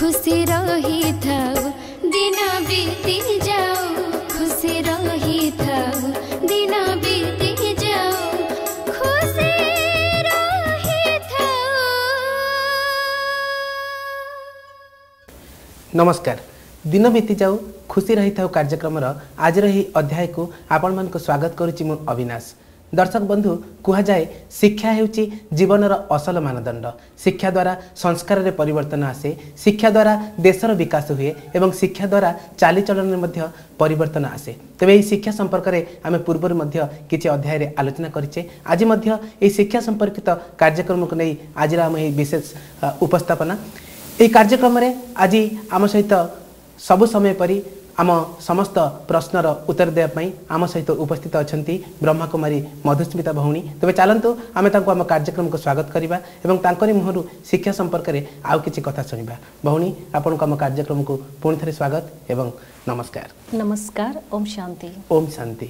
ଯାଉ ଖୁସି ରହିଥାଉ ଦିନ ବିତି ଯାଉ ଖୁସି ରହିଥାଉ ଦିନ ବିତି ଯାଉ ଖୁସି ରହିଥାଉ ନମସ୍କାର ଦିନ ବିତି ଯାଉ ଖୁସି ରହିଥାଉ କାର୍ଯ୍ୟକ୍ରମର ଆଜିର ଏହି ଅଧ୍ୟାୟକୁ ଆପଣମାନଙ୍କୁ ସ୍ୱାଗତ କରୁଛି ମୁଁ ଅବିନାଶ ଦର୍ଶକ ବନ୍ଧୁ କୁହାଯାଏ ଶିକ୍ଷା ହେଉଛି ଜୀବନର ଅସଲ ମାନଦଣ୍ଡ। ଶିକ୍ଷା ଦ୍ୱାରା ସଂସ୍କାରରେ ପରିବର୍ତ୍ତନ ଆସେ। ଶିକ୍ଷା ଦ୍ୱାରା ଦେଶର ବିକାଶ ହୁଏ ଏବଂ ଶିକ୍ଷା ଦ୍ୱାରା ଚାଲିଚଳନରେ ମଧ୍ୟ ପରିବର୍ତ୍ତନ ଆସେ। ତେବେ ଏହି ଶିକ୍ଷା ସମ୍ପର୍କରେ ଆମେ ପୂର୍ବରୁ ମଧ୍ୟ କିଛି ଅଧ୍ୟାୟରେ ଆଲୋଚନା କରିଛେ। ଆଜି ମଧ୍ୟ ଏହି ଶିକ୍ଷା ସମ୍ପର୍କିତ କାର୍ଯ୍ୟକ୍ରମକୁ ନେଇ ଆଜିର ଆମ ଏହି ବିଶେଷ ଅ, ଉପସ୍ଥାପନା। ଏହି କାର୍ଯ୍ୟକ୍ରମରେ ଆଜି ଆମ ସହିତ ସବୁ ସମୟ ପରି ଆମ ସମସ୍ତ ପ୍ରଶ୍ନର ଉତ୍ତର ଦେବା ପାଇଁ ଆମ ସହିତ ଉପସ୍ଥିତ ଅଛନ୍ତି ବ୍ରହ୍ମାକୁମାରୀ ମଧୁସ୍ମିତା ଭଉଣୀ। ତେବେ ଚାଲନ୍ତୁ ଆମେ ତାଙ୍କୁ ଆମ କାର୍ଯ୍ୟକ୍ରମକୁ ସ୍ୱାଗତ କରିବା ଏବଂ ତାଙ୍କରି ମୁହଁରୁ ଶିକ୍ଷା ସମ୍ପର୍କରେ ଆଉ କିଛି କଥା ଶୁଣିବା। ଭଉଣୀ ଆପଣଙ୍କୁ ଆମ କାର୍ଯ୍ୟକ୍ରମକୁ ପୁଣି ଥରେ ସ୍ୱାଗତ ଏବଂ ନମସ୍କାର। ନମସ୍କାର ଓମ୍ ଶାନ୍ତି। ଓମ୍ ଶାନ୍ତି।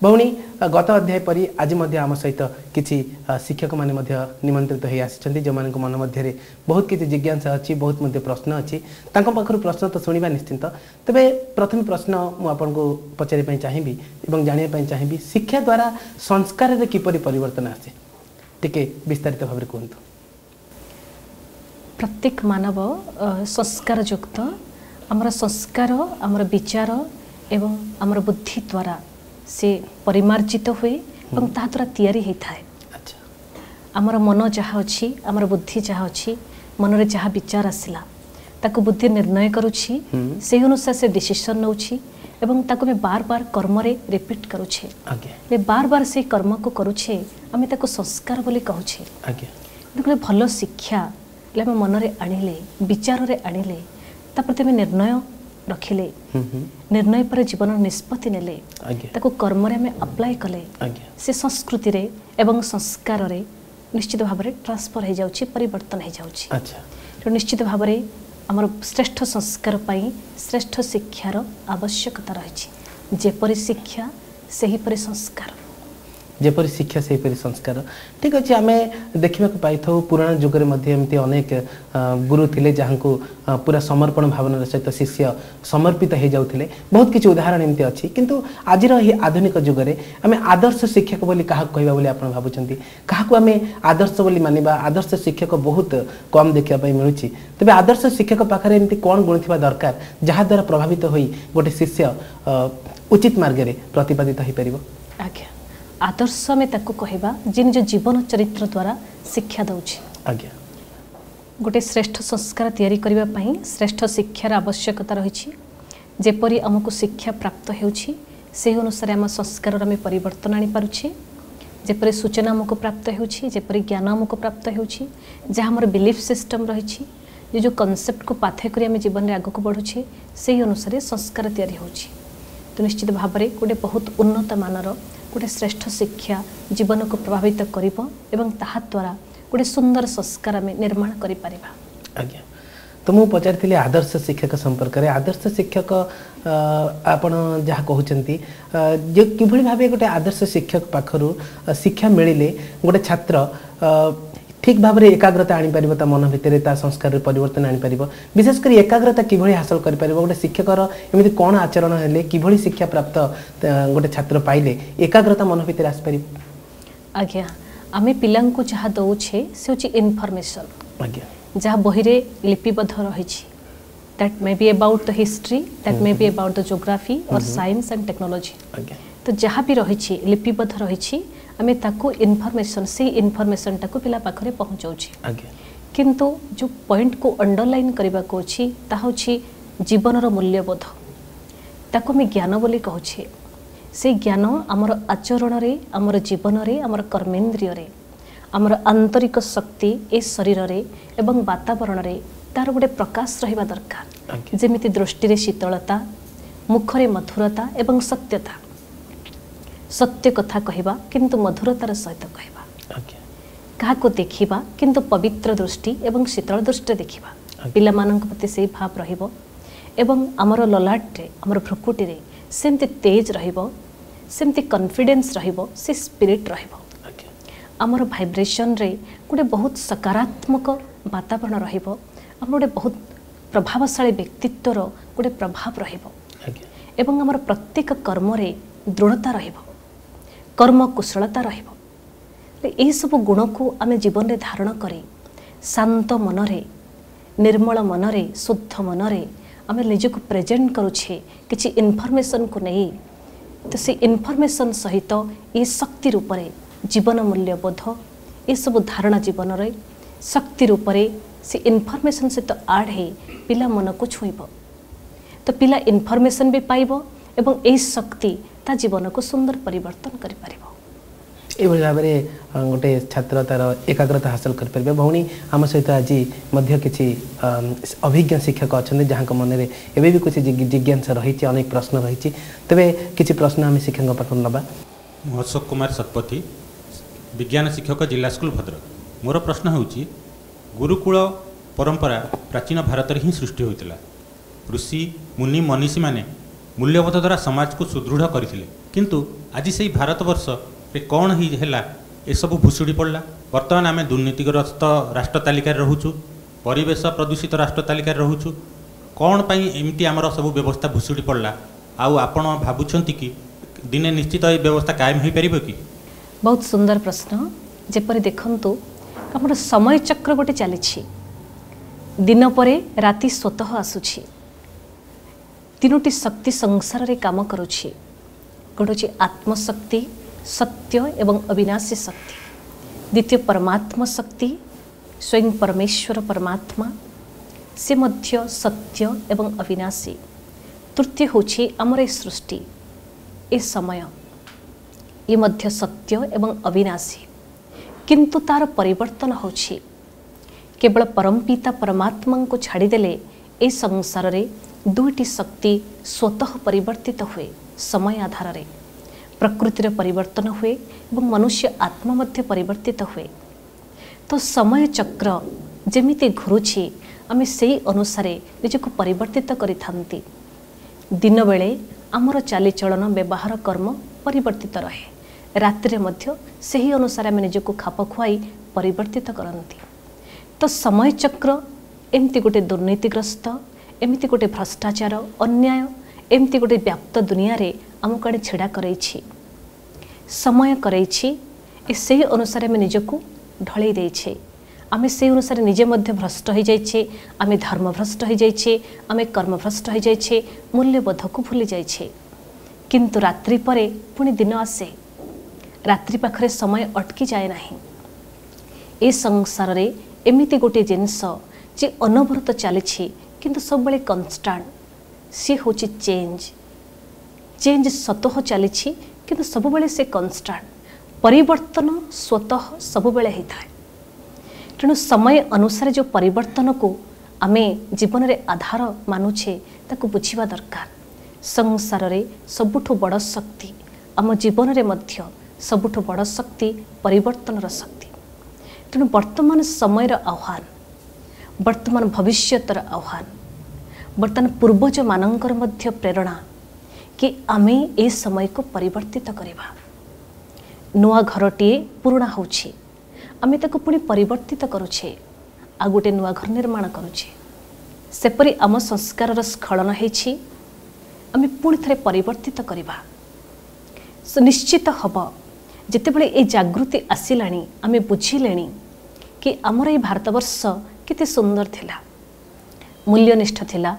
ଭଉଣୀ ଅ, ଗତ ଅଧ୍ୟାୟ ପରି ଆଜି ମଧ୍ୟ ଆମ ସହିତ କିଛି ଅ, ଶିକ୍ଷକମାନେ ମଧ୍ୟ ନିମନ୍ତ୍ରିତ ହୋଇ ଆସିଛନ୍ତି ଯେଉଁମାନଙ୍କ ମନ ମଧ୍ୟରେ ବହୁତ କିଛି ଜିଜ୍ଞାସା ଅଛି ବହୁତ ମଧ୍ୟ ପ୍ରଶ୍ନ ଅଛି। ତାଙ୍କ ପାଖରୁ ପ୍ରଶ୍ନ ତ ଶୁଣିବା ନିଶ୍ଚିନ୍ତ। ତେବେ ପ୍ରଥମେ ପ୍ରଶ୍ନ ମୁଁ ଆପଣଙ୍କୁ ପଚାରିବା ପାଇଁ ଚାହିଁବି ଏବଂ ଜାଣିବା ପାଇଁ ଚାହିଁବି ଶିକ୍ଷା ଦ୍ୱାରା ସଂସ୍କାରରେ କିପରି ପରିବର୍ତ୍ତନ ଆସେ? ଟିକେ ବିସ୍ତାରିତ ଭାବରେ କୁହନ୍ତୁ। ପ୍ରତ୍ୟେକ ମାନବ ଅ, ସଂସ୍କାରଯୁକ୍ତ। ଆମର ସଂସ୍କାର ଆମର ବିଚାର ଏବଂ ଆମର ବୁଦ୍ଧି ଦ୍ୱାରା ସେ ପରିମାର୍ଜିତ ହୁଏ ଏବଂ ତାହା ଦ୍ୱାରା ତିଆରି ହୋଇଥାଏ। ଆଚ୍ଛା। ଆମର ମନ ଯାହା ଅଛି ଆମର ବୁଦ୍ଧି ଯାହା ଅଛି ମନରେ ଯାହା ବିଚାର ଆସିଲା ତାକୁ ବୁଦ୍ଧି ନିର୍ଣ୍ଣୟ କରୁଛି ସେହି ଅନୁସାରେ ସେ ଡିସିସନ୍ ନେଉଛି ଏବଂ ତାକୁ ଆମେ ବାର ବାର କର୍ମରେ ରିପିଟ୍ କରୁଛେ। ଆଜ୍ଞା। ଆମେ ବାର ବାର ସେଇ କର୍ମକୁ କରୁଛେ ଆମେ ତାକୁ ସଂସ୍କାର ବୋଲି କହୁଛେ। ଆଜ୍ଞା। ଯେତେବେଳେ ଭଲ ଶିକ୍ଷା ହେଲେ ଆମେ ମନରେ ଆଣିଲେ ବିଚାରରେ ଆଣିଲେ ତା ପ୍ରତି ଆମେ ନିର୍ଣ୍ଣୟ ରଖିଲେ। ହୁଁ ହୁଁ। ନିର୍ଣ୍ଣୟ ପରେ ଜୀବନର ନିଷ୍ପତ୍ତି ନେଲେ। ଆଜ୍ଞା। ତାକୁ କର୍ମରେ ଆମେ ଆପ୍ଲାଏ କଲେ। ଆଜ୍ଞା। ସେ ସଂସ୍କୃତିରେ ଏବଂ ସଂସ୍କାରରେ ନିଶ୍ଚିତ ଭାବରେ ଟ୍ରାନ୍ସଫର ହେଇଯାଉଛି ପରିବର୍ତ୍ତନ ହେଇଯାଉଛି। ଆଚ୍ଛା। ତେଣୁ ନିଶ୍ଚିତ ଭାବରେ ଆମର ଶ୍ରେଷ୍ଠ ସଂସ୍କାର ପାଇଁ ଶ୍ରେଷ୍ଠ ଶିକ୍ଷାର ଆବଶ୍ୟକତା ରହିଛି। ଯେପରି ଶିକ୍ଷା ସେହିପରି ସଂସ୍କାର। ଯେପରି ଶିକ୍ଷା ସେହିପରି ସଂସ୍କାର। ଠିକ୍ ଅଛି ଆମେ ଦେଖିବାକୁ ପାଇଥାଉ ପୁରୁଣା ଯୁଗରେ ମଧ୍ୟ ଏମିତି ଅନେକ ଅ, ଗୁରୁ ଥିଲେ ଯାହାଙ୍କୁ ଅ, ପୁରା ସମର୍ପଣ ଭାବନାର ସହିତ ଶିଷ୍ୟ ସମର୍ପିତ ହୋଇଯାଉଥିଲେ। ବହୁତ କିଛି ଉଦାହରଣ ଏମିତି ଅଛି କିନ୍ତୁ ଆଜିର ଏହି ଆଧୁନିକ ଯୁଗରେ ଆମେ ଆଦର୍ଶ ଶିକ୍ଷକ ବୋଲି କାହାକୁ କହିବା ବୋଲି ଆପଣ ଭାବୁଛନ୍ତି? କାହାକୁ ଆମେ ଆଦର୍ଶ ବୋଲି ମାନିବା? ଆଦର୍ଶ ଶିକ୍ଷକ ବହୁତ କମ୍ ଦେଖିବା ପାଇଁ ମିଳୁଛି। ତେବେ ଆଦର୍ଶ ଶିକ୍ଷକ ପାଖରେ ଏମିତି କ'ଣ ଗୁଣ ଥିବା ଦରକାର? ଯାହାଦ୍ୱାରା ପ୍ରଭାବିତ ହୋଇ ଗୋଟେ ଶିଷ୍ୟ ଅ, ଉଚିତ ମାର୍ଗରେ ପ୍ରତିପାଦିତ ହୋଇପାରିବ? ଆଜ୍ଞା। ଆଦର୍ଶ ଆମେ ତାକୁ କହିବା ଯେ ନିଜ ଜୀବନ ଚରିତ୍ର ଦ୍ୱାରା ଶିକ୍ଷା ଦେଉଛି ଆଜ୍ଞା ଗୋଟେ ଶ୍ରେଷ୍ଠ ସଂସ୍କାର ତିଆରି କରିବା ପାଇଁ ଶ୍ରେଷ୍ଠ ଶିକ୍ଷାର ଆବଶ୍ୟକତା ରହିଛି ଯେପରି ଆମକୁ ଶିକ୍ଷା ପ୍ରାପ୍ତ ହେଉଛି ସେହି ଅନୁସାରେ ଆମ ସଂସ୍କାରରେ ଆମେ ପରିବର୍ତ୍ତନ ଆଣିପାରୁଛେ ଯେପରି ସୂଚନା ଆମକୁ ପ୍ରାପ୍ତ ହେଉଛି ଯେପରି ଜ୍ଞାନ ଆମକୁ ପ୍ରାପ୍ତ ହେଉଛି ଯାହା ଆମର ବିଲିଫ୍ ସିଷ୍ଟମ୍ ରହିଛି ଯେ ଯେଉଁ କନସେପ୍ଟକୁ ପାଥେ କରି ଆମେ ଜୀବନରେ ଆଗକୁ ବଢ଼ୁଛେ ସେହି ଅନୁସାରେ ସଂସ୍କାର ତିଆରି ହେଉଛି ତ ନିଶ୍ଚିତ ଭାବରେ ଗୋଟେ ବହୁତ ଉନ୍ନତ ମାନର ଗୋଟେ ଶ୍ରେଷ୍ଠ ଶିକ୍ଷା ଜୀବନକୁ ପ୍ରଭାବିତ କରିବ ଏବଂ ତାହା ଦ୍ୱାରା ଗୋଟେ ସୁନ୍ଦର ସଂସ୍କାର ଆମେ ନିର୍ମାଣ କରିପାରିବା। ଆଜ୍ଞା। ତ ମୁଁ ପଚାରିଥିଲି ଆଦର୍ଶ ଶିକ୍ଷକ ସମ୍ପର୍କରେ। ଆଦର୍ଶ ଶିକ୍ଷକ ଆପଣ ଯାହା କହୁଛନ୍ତି ଯେ କିଭଳି ଭାବେ ଗୋଟେ ଆଦର୍ଶ ଶିକ୍ଷକ ପାଖରୁ ଶିକ୍ଷା ମିଳିଲେ ଗୋଟେ ଛାତ୍ର ଠିକ୍ ଭାବରେ ଏକାଗ୍ରତା ଆଣିପାରିବ ତା ମନ ଭିତରେ ତା ସଂସ୍କାରରେ ପରିବର୍ତ୍ତନ ଆଣିପାରିବ ବିଶେଷ କରି ଏକାଗ୍ରତା କିଭଳି ହାସଲ କରିପାରିବ ଗୋଟେ ଶିକ୍ଷକର ଏମିତି କ'ଣ ଆଚରଣ ହେଲେ କିଭଳି ଶିକ୍ଷା ପ୍ରାପ୍ତ ଅ, ଗୋଟେ ଛାତ୍ର ପାଇଲେ ଏକାଗ୍ରତା ମନ ଭିତରେ ଆସିପାରିବ ଆଜ୍ଞା ଆମେ ପିଲାଙ୍କୁ ଯାହା ଦେଉଛେ ସେ ହେଉଛି ଇନଫର୍ମେସନ୍ ଆଜ୍ଞା। ଯାହା ବହିରେ ଲିପିବଦ୍ଧ ରହିଛି। That may be about the history that may be about the geography or science and technology ଆଜ୍ଞା। ତ ଯାହା ବି ରହିଛି ଲିପିବଦ୍ଧ ରହିଛି ଆମେ ତାକୁ ଇନଫର୍ମେସନ୍ ସେଇ ଇନଫର୍ମେସନ୍ଟାକୁ ପିଲା ପାଖରେ ପହଞ୍ଚାଉଛେ। କିନ୍ତୁ ଯେଉଁ ପଏଣ୍ଟକୁ ଅଣ୍ଡରଲାଇନ୍ କରିବାକୁ ଅଛି ତାହା ହେଉଛି ଜୀବନର ମୂଲ୍ୟବୋଧ। ତାକୁ ଆମେ ଜ୍ଞାନ ବୋଲି କହୁଛେ। ସେଇ ଜ୍ଞାନ ଆମର ଆଚରଣରେ ଆମର ଜୀବନରେ ଆମର କର୍ମେନ୍ଦ୍ରିୟରେ ଆମର ଆନ୍ତରିକ ଶକ୍ତି ଏ ଶରୀରରେ ଏବଂ ବାତାବରଣରେ ତାର ଗୋଟେ ପ୍ରକାଶ ରହିବା ଦରକାର। ଯେମିତି ଦୃଷ୍ଟିରେ ଶୀତଳତା ମୁଖରେ ମଧୁରତା ଏବଂ ସତ୍ୟତା। ସତ୍ୟ କଥା କହିବା କିନ୍ତୁ ମଧୁରତାର ସହିତ କହିବା। କାହାକୁ ଦେଖିବା କିନ୍ତୁ ପବିତ୍ର ଦୃଷ୍ଟି ଏବଂ ଶୀତଳ ଦୃଷ୍ଟିରେ ଦେଖିବା। ପିଲାମାନଙ୍କ ପ୍ରତି ସେଇ ଭାବ ରହିବ ଏବଂ ଆମର ଲଲାଟରେ ଆମର ଭ୍ରୁକୁଟିରେ ସେମିତି ତେଜ ରହିବ ସେମିତି କନଫିଡେନ୍ସ ରହିବ ସେ ସ୍ପିରିଟ୍ ରହିବ। ଆମର ଭାଇବ୍ରେସନରେ ଗୋଟେ ବହୁତ ସକାରାତ୍ମକ ବାତାବରଣ ରହିବ ଆମର ଗୋଟେ ବହୁତ ପ୍ରଭାବଶାଳୀ ବ୍ୟକ୍ତିତ୍ୱର ଗୋଟେ ପ୍ରଭାବ ରହିବ। ଏବଂ ଆମର ପ୍ରତ୍ୟେକ କର୍ମରେ ଦୃଢ଼ତା ରହିବ। କର୍ମ କୁଶଳତା ରହିବ ଏହିସବୁ ଗୁଣକୁ ଆମେ ଜୀବନରେ ଧାରଣ କରି ଶାନ୍ତ ମନରେ ନିର୍ମଳ ମନରେ ଶୁଦ୍ଧ ମନରେ ଆମେ ନିଜକୁ ପ୍ରେଜେଣ୍ଟ କରୁଛେ କିଛି ଇନଫର୍ମେସନକୁ ନେଇ ତ ସେ ଇନଫର୍ମେସନ୍ ସହିତ ଏ ଶକ୍ତି ରୂପରେ ଜୀବନ ମୂଲ୍ୟବୋଧ ଏସବୁ ଧାରଣା ଜୀବନରେ ଶକ୍ତି ରୂପରେ ସେ ଇନଫର୍ମେସନ୍ ସହିତ ଆଡ଼୍ ହେଇ ପିଲା ମନକୁ ଛୁଇଁବ। ତ ପିଲା ଇନଫର୍ମେସନ୍ ବି ପାଇବ ଏବଂ ଏହି ଶକ୍ତି ତା ଜୀବନକୁ ସୁନ୍ଦର ପରିବର୍ତ୍ତନ କରିପାରିବ ଏଇଭଳି ଭାବରେ ଅ, ଗୋଟେ ଛାତ୍ର ତାର ଏକାଗ୍ରତା ହାସଲ କରିପାରିବେ ଭଉଣୀ ଆମ ସହିତ ଆଜି ମଧ୍ୟ କିଛି ଅମ୍, ଅଭିଜ୍ଞ ଶିକ୍ଷକ ଅଛନ୍ତି ଯାହାଙ୍କ ମନରେ ଏବେ ବି କିଛି ଜିଜ୍ଞ- ଜିଜ୍ଞାସା ରହିଛି ଅନେକ ପ୍ରଶ୍ନ ରହିଛି ତେବେ କିଛି ପ୍ରଶ୍ନ ଆମେ ଶିକ୍ଷକଙ୍କ ପାଖରୁ ନେବା। ମୁଁ ଅଶୋକ କୁମାର ଶତପଥୀ ବିଜ୍ଞାନ ଶିକ୍ଷକ ଜିଲ୍ଲା ସ୍କୁଲ ଭଦ୍ରକ। ମୋର ପ୍ରଶ୍ନ ହେଉଛି ଗୁରୁକୁଳ ପରମ୍ପରା ପ୍ରାଚୀନ ଭାରତରେ ହିଁ ସୃଷ୍ଟି ହୋଇଥିଲା। ଋଷି ମୁନି ମନୀଷୀମାନେ ମୂଲ୍ୟବୋଧ ଦ୍ୱାରା ସମାଜକୁ ସୁଦୃଢ଼ କରିଥିଲେ। କିନ୍ତୁ ଆଜି ସେହି ଭାରତବର୍ଷରେ କ'ଣ ହିଁ ହେଲା ଏସବୁ ଭୁଷୁଡ଼ି ପଡ଼ିଲା। ବର୍ତ୍ତମାନ ଆମେ ଦୁର୍ନୀତିଗ୍ରସ୍ତ ରାଷ୍ଟ୍ର ତାଲିକାରେ ରହୁଛୁ ପରିବେଶ ପ୍ରଦୂଷିତ ରାଷ୍ଟ୍ର ତାଲିକାରେ ରହୁଛୁ। କ'ଣ ପାଇଁ ଏମିତି ଆମର ସବୁ ବ୍ୟବସ୍ଥା ଭୁଷୁଡ଼ି ପଡ଼ିଲା? ଆଉ ଆପଣ ଭାବୁଛନ୍ତି କି ଦିନେ ନିଶ୍ଚିତ ଏ ବ୍ୟବସ୍ଥା କାୟମ ହୋଇପାରିବ କି? ବହୁତ ସୁନ୍ଦର ପ୍ରଶ୍ନ। ଯେପରି ଦେଖନ୍ତୁ ଆମର ସମୟ ଚକ୍ର ଗୋଟେ ଚାଲିଛି। ଦିନ ପରେ ରାତି ସ୍ୱତଃ ଆସୁଛି। ତିନୋଟି ଶକ୍ତି ସଂସାରରେ କାମ କରୁଛି। ଗୋଟେ ହେଉଛି ଆତ୍ମଶକ୍ତି ସତ୍ୟ ଏବଂ ଅବିନାଶୀ ଶକ୍ତି। ଦ୍ୱିତୀୟ ପରମାତ୍ମ ଶକ୍ତି ସ୍ୱୟଂ ପରମେଶ୍ୱର ପରମାତ୍ମା। ସେ ମଧ୍ୟ ସତ୍ୟ ଏବଂ ଅବିନାଶୀ। ତୃତୀୟ ହେଉଛି ଆମର ଏ ସୃଷ୍ଟି ଏ ସମୟ। ଇଏ ମଧ୍ୟ ସତ୍ୟ ଏବଂ ଅବିନାଶୀ। କିନ୍ତୁ ତାର ପରିବର୍ତ୍ତନ ହେଉଛି। କେବଳ ପରମପିତା ପରମାତ୍ମାଙ୍କୁ ଛାଡ଼ିଦେଲେ ଏ ସଂସାରରେ ଦୁଇଟି ଶକ୍ତି ସ୍ୱତଃ ପରିବର୍ତ୍ତିତ ହୁଏ ସମୟ ଆଧାରରେ। ପ୍ରକୃତିର ପରିବର୍ତ୍ତନ ହୁଏ ଏବଂ ମନୁଷ୍ୟ ଆତ୍ମା ମଧ୍ୟ ପରିବର୍ତ୍ତିତ ହୁଏ। ତ ସମୟ ଚକ୍ର ଯେମିତି ଘୁରୁଛି ଆମେ ସେଇ ଅନୁସାରେ ନିଜକୁ ପରିବର୍ତ୍ତିତ କରିଥାନ୍ତି। ଦିନବେଳେ ଆମର ଚାଲିଚଳନ ବ୍ୟବହାର କର୍ମ ପରିବର୍ତ୍ତିତ ରହେ। ରାତିରେ ମଧ୍ୟ ସେହି ଅନୁସାରେ ଆମେ ନିଜକୁ ଖାପ ଖୁଆଇ ପରିବର୍ତ୍ତିତ କରନ୍ତି। ତ ସମୟ ଚକ୍ର ଏମିତି ଗୋଟେ ଦୁର୍ନୀତିଗ୍ରସ୍ତ ଏମିତି ଗୋଟେ ଭ୍ରଷ୍ଟାଚାର ଅନ୍ୟାୟ ଏମିତି ଗୋଟେ ବ୍ୟାପ୍ତ ଦୁନିଆରେ ଆମକୁ ଆଣି ଛିଡ଼ା କରେଇଛି। ସମୟ କରେଇଛି ଏ ସେହି ଅନୁସାରେ ଆମେ ନିଜକୁ ଢଳେଇ ଦେଇଛେ। ଆମେ ସେହି ଅନୁସାରେ ନିଜେ ମଧ୍ୟ ଭ୍ରଷ୍ଟ ହୋଇଯାଇଛେ ଆମେ ଧର୍ମଭ୍ରଷ୍ଟ ହୋଇଯାଇଛେ ଆମେ କର୍ମଭ୍ରଷ୍ଟ ହୋଇଯାଇଛେ ମୂଲ୍ୟବୋଧକୁ ଭୁଲି ଯାଇଛେ। କିନ୍ତୁ ରାତ୍ରି ପରେ ପୁଣି ଦିନ ଆସେ। ରାତ୍ରି ପାଖରେ ସମୟ ଅଟକି ଯାଏ ନାହିଁ। ଏ ସଂସାରରେ ଏମିତି ଗୋଟିଏ ଜିନିଷ ଯେ ଅନବରତ ଚାଲିଛି କିନ୍ତୁ ସବୁବେଳେ କନଷ୍ଟାଣ୍ଟ ସିଏ ହେଉଛି ଚେଞ୍ଜ ଚେଞ୍ଜ ସ୍ୱତଃ ଚାଲିଛି କିନ୍ତୁ ସବୁବେଳେ ସେ କନଷ୍ଟାଣ୍ଟ ପରିବର୍ତ୍ତନ ସ୍ୱତଃ ସବୁବେଳେ ହେଇଥାଏ। ତେଣୁ ସମୟ ଅନୁସାରେ ଯେଉଁ ପରିବର୍ତ୍ତନକୁ ଆମେ ଜୀବନରେ ଆଧାର ମାନୁଛେ ତାକୁ ବୁଝିବା ଦରକାର। ସଂସାରରେ ସବୁଠୁ ବଡ଼ ଶକ୍ତି ଆମ ଜୀବନରେ ମଧ୍ୟ ସବୁଠୁ ବଡ଼ ଶକ୍ତି ପରିବର୍ତ୍ତନର ଶକ୍ତି। ତେଣୁ ବର୍ତ୍ତମାନ ସମୟର ଆହ୍ୱାନ ବର୍ତ୍ତମାନ ଭବିଷ୍ୟତର ଆହ୍ୱାନ। ବର୍ତ୍ତମାନ ପୂର୍ବଜମାନଙ୍କର ମଧ୍ୟ ପ୍ରେରଣା କି ଆମେ ଏ ସମୟକୁ ପରିବର୍ତ୍ତିତ କରିବା। ନୂଆ ଘରଟିଏ ପୁରୁଣା ହେଉଛି। ଆମେ ତାକୁ ପୁଣି ପରିବର୍ତ୍ତିତ କରୁଛେ। ଆଉ ଗୋଟେ ନୂଆ ଘର ନିର୍ମାଣ କରୁଛେ। ସେପରି ଆମ ସଂସ୍କାରର ସ୍ଖଳନ ହେଇଛି। ଆମେ ପୁଣି ଥରେ ପରିବର୍ତ୍ତିତ କରିବା। ନିଶ୍ଚିତ ହେବ ଯେତେବେଳେ ଏ ଜାଗୃତି ଆସିଲାଣି ଆମେ ବୁଝିଲେଣି କି ଆମର ଏଇ ଭାରତବର୍ଷ କେତେ ସୁନ୍ଦର ଥିଲା। ମୂଲ୍ୟନିଷ୍ଠ ଥିଲା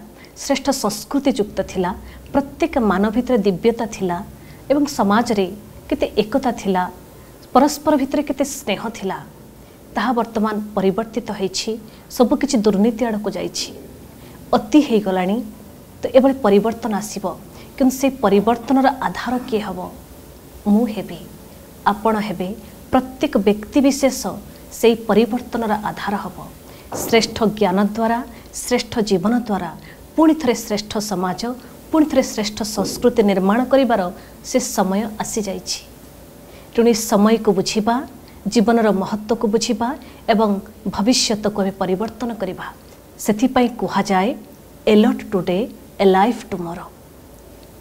ଶ୍ରେଷ୍ଠ ସଂସ୍କୃତି ଯୁକ୍ତ ଥିଲା ପ୍ରତ୍ୟେକ ମାନ ଭିତରେ ଦିବ୍ୟତା ଥିଲା ଏବଂ ସମାଜରେ କେତେ ଏକତା ଥିଲା ପରସ୍ପର ଭିତରେ କେତେ ସ୍ନେହ ଥିଲା ତାହା ବର୍ତ୍ତମାନ ପରିବର୍ତ୍ତିତ ହୋଇଛି ସବୁକିଛି ଦୁର୍ନୀତି ଆଡ଼କୁ ଯାଇଛି। ଅତି ହେଇଗଲାଣି ତ ଏଭଳି ପରିବର୍ତ୍ତନ ଆସିବ କିନ୍ତୁ ସେ ପରିବର୍ତ୍ତନର ଆଧାର କିଏ ହେବ? ମୁଁ ହେବି ଆପଣ ହେବେ ପ୍ରତ୍ୟେକ ବ୍ୟକ୍ତି ବିଶେଷ ସେଇ ପରିବର୍ତ୍ତନର ଆଧାର ହେବ। ଶ୍ରେଷ୍ଠ ଜ୍ଞାନ ଦ୍ୱାରା ଶ୍ରେଷ୍ଠ ଜୀବନ ଦ୍ୱାରା ପୁଣି ଥରେ ଶ୍ରେଷ୍ଠ ସମାଜ ପୁଣି ଥରେ ଶ୍ରେଷ୍ଠ ସଂସ୍କୃତି ନିର୍ମାଣ କରିବାର ସେ ସମୟ ଆସିଯାଇଛି। ତେଣୁ ସମୟକୁ ବୁଝିବା ଜୀବନର ମହତ୍ତ୍ୱକୁ ବୁଝିବା ଏବଂ ଭବିଷ୍ୟତକୁ ଆମେ ପରିବର୍ତ୍ତନ କରିବା। ସେଥିପାଇଁ କୁହାଯାଏ alert today alive tomorrow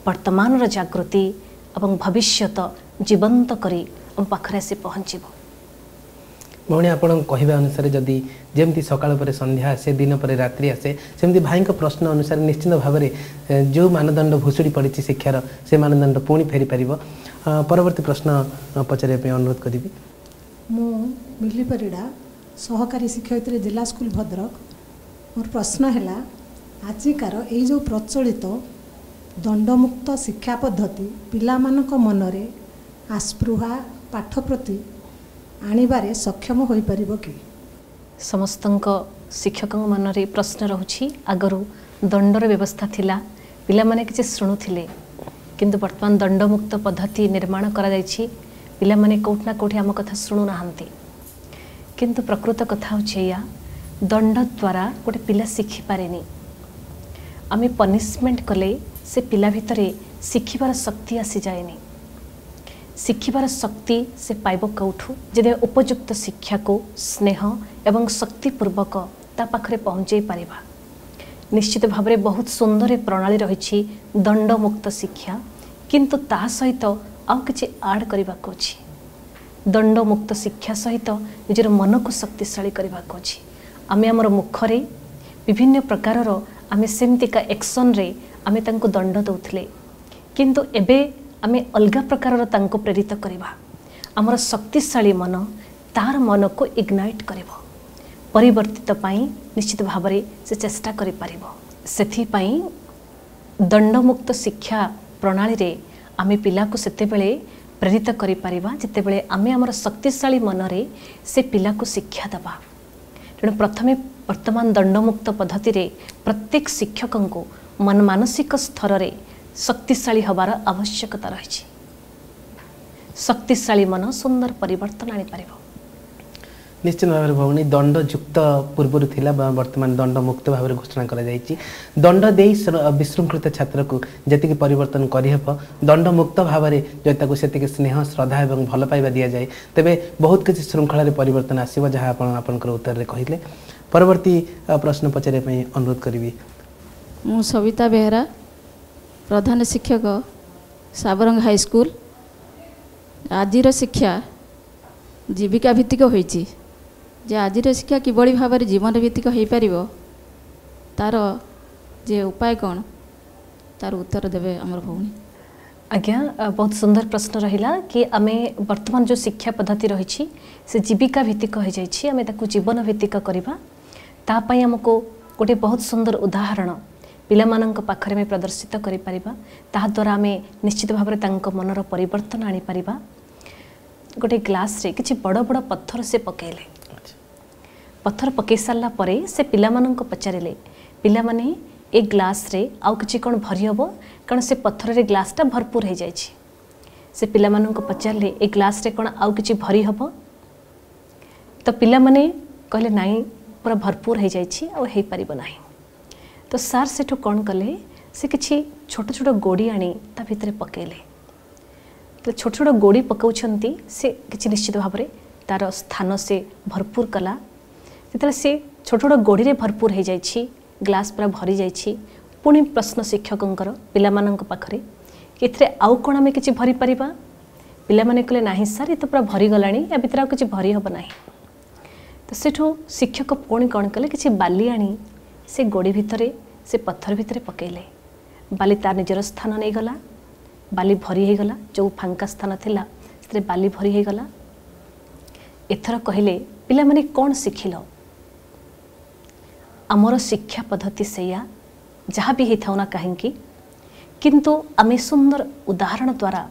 ବର୍ତ୍ତମାନର ଜାଗୃତି ଏବଂ ଭବିଷ୍ୟତ ଜୀବନ୍ତ କରି ଆମ ପାଖରେ ଆସି ପହଞ୍ଚିବ। ଭଉଣୀ ଆପଣଙ୍କ କହିବା ଅନୁସାରେ ଯଦି ଯେମିତି ସକାଳ ପରେ ସନ୍ଧ୍ୟା ଆସେ ଦିନ ପରେ ରାତ୍ରି ଆସେ ସେମିତି ଭାଇଙ୍କ ପ୍ରଶ୍ନ ଅନୁସାରେ ନିଶ୍ଚିତ ଭାବରେ ଯେଉଁ ମାନଦଣ୍ଡ ଭୁଷୁଡ଼ି ପଡ଼ିଛି ଶିକ୍ଷାର ସେ ମାନଦଣ୍ଡ ପୁଣି ଫେରିପାରିବ ପରବର୍ତ୍ତୀ ପ୍ରଶ୍ନ ପଚାରିବା ପାଇଁ ଅନୁରୋଧ କରିବି। ମୁଁ ମିଲି ପରିଡ଼ା ସହକାରୀ ଶିକ୍ଷୟିତ୍ରୀ ଜିଲ୍ଲା ସ୍କୁଲ ଭଦ୍ରକ। ମୋର ପ୍ରଶ୍ନ ହେଲା ଆଜିକାର ଏଇ ଯେଉଁ ପ୍ରଚଳିତ ଦଣ୍ଡମୁକ୍ତ ଶିକ୍ଷା ପଦ୍ଧତି ପିଲାମାନଙ୍କ ମନରେ ଆସ୍ପୃହା ପାଠ ପ୍ରତି ଆଣିବାରେ ସକ୍ଷମ ହୋଇପାରିବ କି? ସମସ୍ତଙ୍କ ଶିକ୍ଷକଙ୍କ ମନରେ ପ୍ରଶ୍ନ ରହୁଛି ଆଗରୁ ଦଣ୍ଡର ବ୍ୟବସ୍ଥା ଥିଲା ପିଲାମାନେ କିଛି ଶୁଣୁଥିଲେ କିନ୍ତୁ ବର୍ତ୍ତମାନ ଦଣ୍ଡମୁକ୍ତ ପଦ୍ଧତି ନିର୍ମାଣ କରାଯାଇଛି ପିଲାମାନେ କେଉଁଠି ନା କେଉଁଠି ଆମ କଥା ଶୁଣୁନାହାନ୍ତି। କିନ୍ତୁ ପ୍ରକୃତ କଥା ହେଉଛି ଏଇଆ ଦଣ୍ଡ ଦ୍ୱାରା ଗୋଟେ ପିଲା ଶିଖିପାରେନି। ଆମେ ପନିସମେଣ୍ଟ କଲେ ସେ ପିଲା ଭିତରେ ଶିଖିବାର ଶକ୍ତି ଆସିଯାଏନି। ଶିଖିବାର ଶକ୍ତି ସେ ପାଇବ କେଉଁଠୁ? ଯଦି ଉପଯୁକ୍ତ ଶିକ୍ଷାକୁ ସ୍ନେହ ଏବଂ ଶକ୍ତିପୂର୍ବକ ତା ପାଖରେ ପହଞ୍ଚାଇ ପାରିବା। ନିଶ୍ଚିତ ଭାବରେ ବହୁତ ସୁନ୍ଦର ପ୍ରଣାଳୀ ରହିଛି ଦଣ୍ଡମୁକ୍ତ ଶିକ୍ଷା। କିନ୍ତୁ ତା ସହିତ ଆଉ କିଛି ଆଡ଼୍ କରିବାକୁ ଅଛି। ଦଣ୍ଡମୁକ୍ତ ଶିକ୍ଷା ସହିତ ନିଜର ମନକୁ ଶକ୍ତିଶାଳୀ କରିବାକୁ ଅଛି। ଆମେ ଆମର ମୁଖରେ ବିଭିନ୍ନ ପ୍ରକାରର ଆମେ ସେମିତିକା ଏକ୍ସନ୍ରେ ଆମେ ତାଙ୍କୁ ଦଣ୍ଡ ଦେଉଥିଲେ। କିନ୍ତୁ ଏବେ ଆମେ ଅଲଗା ପ୍ରକାରର ତାଙ୍କୁ ପ୍ରେରିତ କରିବା। ଆମର ଶକ୍ତିଶାଳୀ ମନ ତାର ମନକୁ ଇଗ୍ନାଇଟ୍ କରିବ। ପରିବର୍ତ୍ତିତ ପାଇଁ ନିଶ୍ଚିତ ଭାବରେ ସେ ଚେଷ୍ଟା କରିପାରିବ। ସେଥିପାଇଁ ଦଣ୍ଡମୁକ୍ତ ଶିକ୍ଷା ପ୍ରଣାଳୀରେ ଆମେ ପିଲାକୁ ସେତେବେଳେ ପ୍ରେରିତ କରିପାରିବା ଯେତେବେଳେ ଆମେ ଆମର ଶକ୍ତିଶାଳୀ ମନରେ ସେ ପିଲାକୁ ଶିକ୍ଷା ଦେବା। ତେଣୁ ପ୍ରଥମେ ବର୍ତ୍ତମାନ ଦଣ୍ଡମୁକ୍ତ ପଦ୍ଧତିରେ ପ୍ରତ୍ୟେକ ଶିକ୍ଷକଙ୍କୁ ମନ ମାନସିକ ସ୍ତରରେ ଶକ୍ତିଶାଳୀ ହେବାର ଆବଶ୍ୟକତା ରହିଛି ଶକ୍ତିଶାଳୀ ମନ ସୁନ୍ଦର ପରିବର୍ତ୍ତନ ଆଣିପାରିବ ନିଶ୍ଚିତ ଭାବରେ ଭଉଣୀ ଦଣ୍ଡଯୁକ୍ତ ପୂର୍ବରୁ ଥିଲା ବା ବର୍ତ୍ତମାନ ଦଣ୍ଡମୁକ୍ତ ଭାବରେ ଘୋଷଣା କରାଯାଇଛି ଦଣ୍ଡ ଦେଇ ଶ୍ର- ବିଶୃଙ୍ଖଳିତ ଛାତ୍ରକୁ ଯେତିକି ପରିବର୍ତ୍ତନ କରିହେବ ଦଣ୍ଡମୁକ୍ତ ଭାବରେ ଯଦି ତାକୁ ସେତିକି ସ୍ନେହ ଶ୍ରଦ୍ଧା ଏବଂ ଭଲ ପାଇବା ଦିଆଯାଏ ତେବେ ବହୁତ କିଛି ଶୃଙ୍ଖଳାରେ ପରିବର୍ତ୍ତନ ଆସିବ ଯାହା ଆପଣ ଆପଣଙ୍କର ଉତ୍ତରରେ କହିଲେ ପରବର୍ତ୍ତୀ ଅ, ପ୍ରଶ୍ନ ପଚାରିବା ପାଇଁ ଅନୁରୋଧ କରିବି ମୁଁ ସବିତା ବେହେରା প্রধান শিক্ষক সাবরঙ্গ হাইস্কুল আজির শিক্ষা জীবিকা ভিত্তিক হয়েছে যে আজির শিক্ষা কীভাবে ভাবে জীবন ভিত্তিক হয়ে পারিব তার যে উপায় কোণ তার উত্তর দেবে আমার ভৌণী আজ্ঞা বহুত সুন্দর প্রশ্ন রহিলা কি আমি বর্তমান যে শিক্ষা পদ্ধতি রয়েছে সে জীবিকা ভিত্তিক হয়ে যাই আমি তাকে জীবন ভিত্তিক করা তাপাই আমি গোটে বহুত সুন্দর উদাহরণ ପିଲାମାନଙ୍କ ପାଖରେ ଆମେ ପ୍ରଦର୍ଶିତ କରିପାରିବା ତାହାଦ୍ୱାରା ଆମେ ନିଶ୍ଚିତ ଭାବରେ ତାଙ୍କ ମନର ପରିବର୍ତ୍ତନ ଆଣିପାରିବା ଗୋଟେ ଗ୍ଲାସ୍ରେ କିଛି ବଡ଼ ବଡ଼ ପଥର ସେ ପକାଇଲେ ପଥର ପକାଇ ସାରିଲା ପରେ ସେ ପିଲାମାନଙ୍କୁ ପଚାରିଲେ ପିଲାମାନେ ଏ ଗ୍ଲାସ୍ରେ ଆଉ କିଛି କ'ଣ ଭରି ହେବ କାରଣ ସେ ପଥରରେ ଗ୍ଲାସ୍ଟା ଭରପୁର ହୋଇଯାଇଛି ସେ ପିଲାମାନଙ୍କୁ ପଚାରିଲେ ଏ ଗ୍ଲାସ୍ରେ କ'ଣ ଆଉ କିଛି ଭରି ହେବ ତ ପିଲାମାନେ କହିଲେ ନାଇଁ ପୁରା ଭରପୁର ହୋଇଯାଇଛି ଆଉ ହେଇପାରିବ ନାହିଁ ତ ସାର୍ ସେଠୁ କ'ଣ କଲେ ସେ କିଛି ଛୋଟ ଛୋଟ ଗୋଡ଼ି ଆଣି ତା ଭିତରେ ପକାଇଲେ ତ ଛୋଟ ଛୋଟ ଗୋଡ଼ି ପକାଉଛନ୍ତି ସେ କିଛି ନିଶ୍ଚିତ ଭାବରେ ତା'ର ସ୍ଥାନ ସେ ଭରପୁର କଲା ଯେତେବେଳେ ସେ ଛୋଟ ଛୋଟ ଗୋଡ଼ିରେ ଭରପୁର ହୋଇଯାଇଛି ଗ୍ଲାସ୍ ପୁରା ଭରିଯାଇଛି ପୁଣି ପ୍ରଶ୍ନ ଶିକ୍ଷକଙ୍କର ପିଲାମାନଙ୍କ ପାଖରେ କି ଏଥିରେ ଆଉ କ'ଣ ଆମେ କିଛି ଭରିପାରିବା ପିଲାମାନେ କହିଲେ ନାହିଁ ସାର୍ ଏ ତ ପୁରା ଭରିଗଲାଣି ୟା ଭିତରେ ଆଉ କିଛି ଭରି ହେବ ନାହିଁ ତ ସେଠୁ ଶିକ୍ଷକ ପୁଣି କ'ଣ କଲେ କିଛି ବାଲି ଆଣି ସେ ଗୋଡ଼ି ଭିତରେ ସେ ପଥର ଭିତରେ ପକାଇଲେ। ବାଲି ତା ନିଜର ସ୍ଥାନ ନେଇଗଲା। ବାଲି ଭରି ହେଇଗଲା। ଯେଉଁ ଫାଙ୍କା ସ୍ଥାନ ଥିଲା ସେଥିରେ ବାଲି ଭରି ହେଇଗଲା। ଏଥର କହିଲେ ପିଲାମାନେ କ'ଣ ଶିଖିଲ? ଆମର ଶିକ୍ଷା ପଦ୍ଧତି ସେଇଆ ଯାହା ବି ହେଇଥାଉ ନା କାହିଁକି? କିନ୍ତୁ ଆମେ ସୁନ୍ଦର ଉଦାହରଣ ଦ୍ୱାରା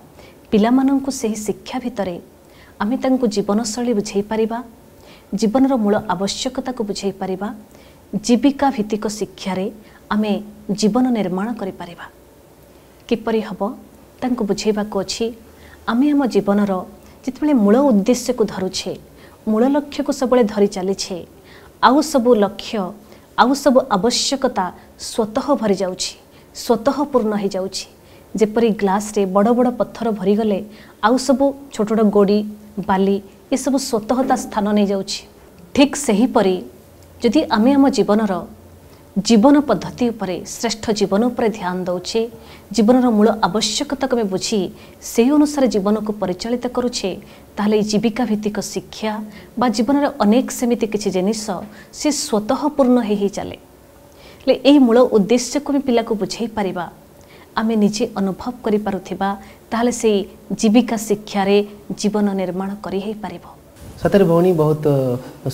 ପିଲାମାନଙ୍କୁ ସେହି ଶିକ୍ଷା ଭିତରେ ଆମେ ତାଙ୍କୁ ଜୀବନଶୈଳୀ ବୁଝାଇ ପାରିବା ଜୀବନର ମୂଳ ଆବଶ୍ୟକତାକୁ ବୁଝାଇ ପାରିବା ଜୀବିକା ଭିତ୍ତିକ ଶିକ୍ଷାରେ ଆମେ ଜୀବନ ନିର୍ମାଣ କରିପାରିବା। କିପରି ହେବ ତାଙ୍କୁ ବୁଝେଇବାକୁ ଅଛି ଆମେ ଆମ ଜୀବନର ଯେତେବେଳେ ମୂଳ ଉଦ୍ଦେଶ୍ୟକୁ ଧରୁଛେ ମୂଳ ଲକ୍ଷ୍ୟକୁ ସବୁବେଳେ ଧରି ଚାଲିଛେ ଆଉ ସବୁ ଲକ୍ଷ୍ୟ ଆଉ ସବୁ ଆବଶ୍ୟକତା ସ୍ୱତଃ ଭରିଯାଉଛି ସ୍ୱତଃ ପୂର୍ଣ୍ଣ ହୋଇଯାଉଛି। ଯେପରି ଗ୍ଲାସ୍ରେ ବଡ଼ ବଡ଼ ପଥର ଭରିଗଲେ ଆଉ ସବୁ ଛୋଟ ଛୋଟ ଗୋଡ଼ି ବାଲି ଏସବୁ ସ୍ୱତଃ ତା ସ୍ଥାନ ନେଇଯାଉଛି। ଠିକ୍ ସେହିପରି ଯଦି ଆମେ ଆମ ଜୀବନର ଜୀବନ ପଦ୍ଧତି ଉପରେ ଶ୍ରେଷ୍ଠ ଜୀବନ ଉପରେ ଧ୍ୟାନ ଦେଉଛେ ଜୀବନର ମୂଳ ଆବଶ୍ୟକତାକୁ ଆମେ ବୁଝି ସେହି ଅନୁସାରେ ଜୀବନକୁ ପରିଚାଳିତ କରୁଛେ ତାହେଲେ ଏଇ ଜୀବିକା ଭିତ୍ତିକ ଶିକ୍ଷା ବା ଜୀବନର ଅନେକ ସେମିତି କିଛି ଜିନିଷ ସେ ସ୍ୱତଃ ପୂର୍ଣ୍ଣ ହେଇ ହେଇ ଚାଲେ। ହେଲେ ଏହି ମୂଳ ଉଦ୍ଦେଶ୍ୟକୁ ଆମେ ପିଲାକୁ ବୁଝାଇ ପାରିବା ଆମେ ନିଜେ ଅନୁଭବ କରିପାରୁଥିବା ତାହେଲେ ସେଇ ଜୀବିକା ଶିକ୍ଷାରେ ଜୀବନ ନିର୍ମାଣ କରି ହେଇପାରିବ ସତରେ ଭଉଣୀ ବହୁତ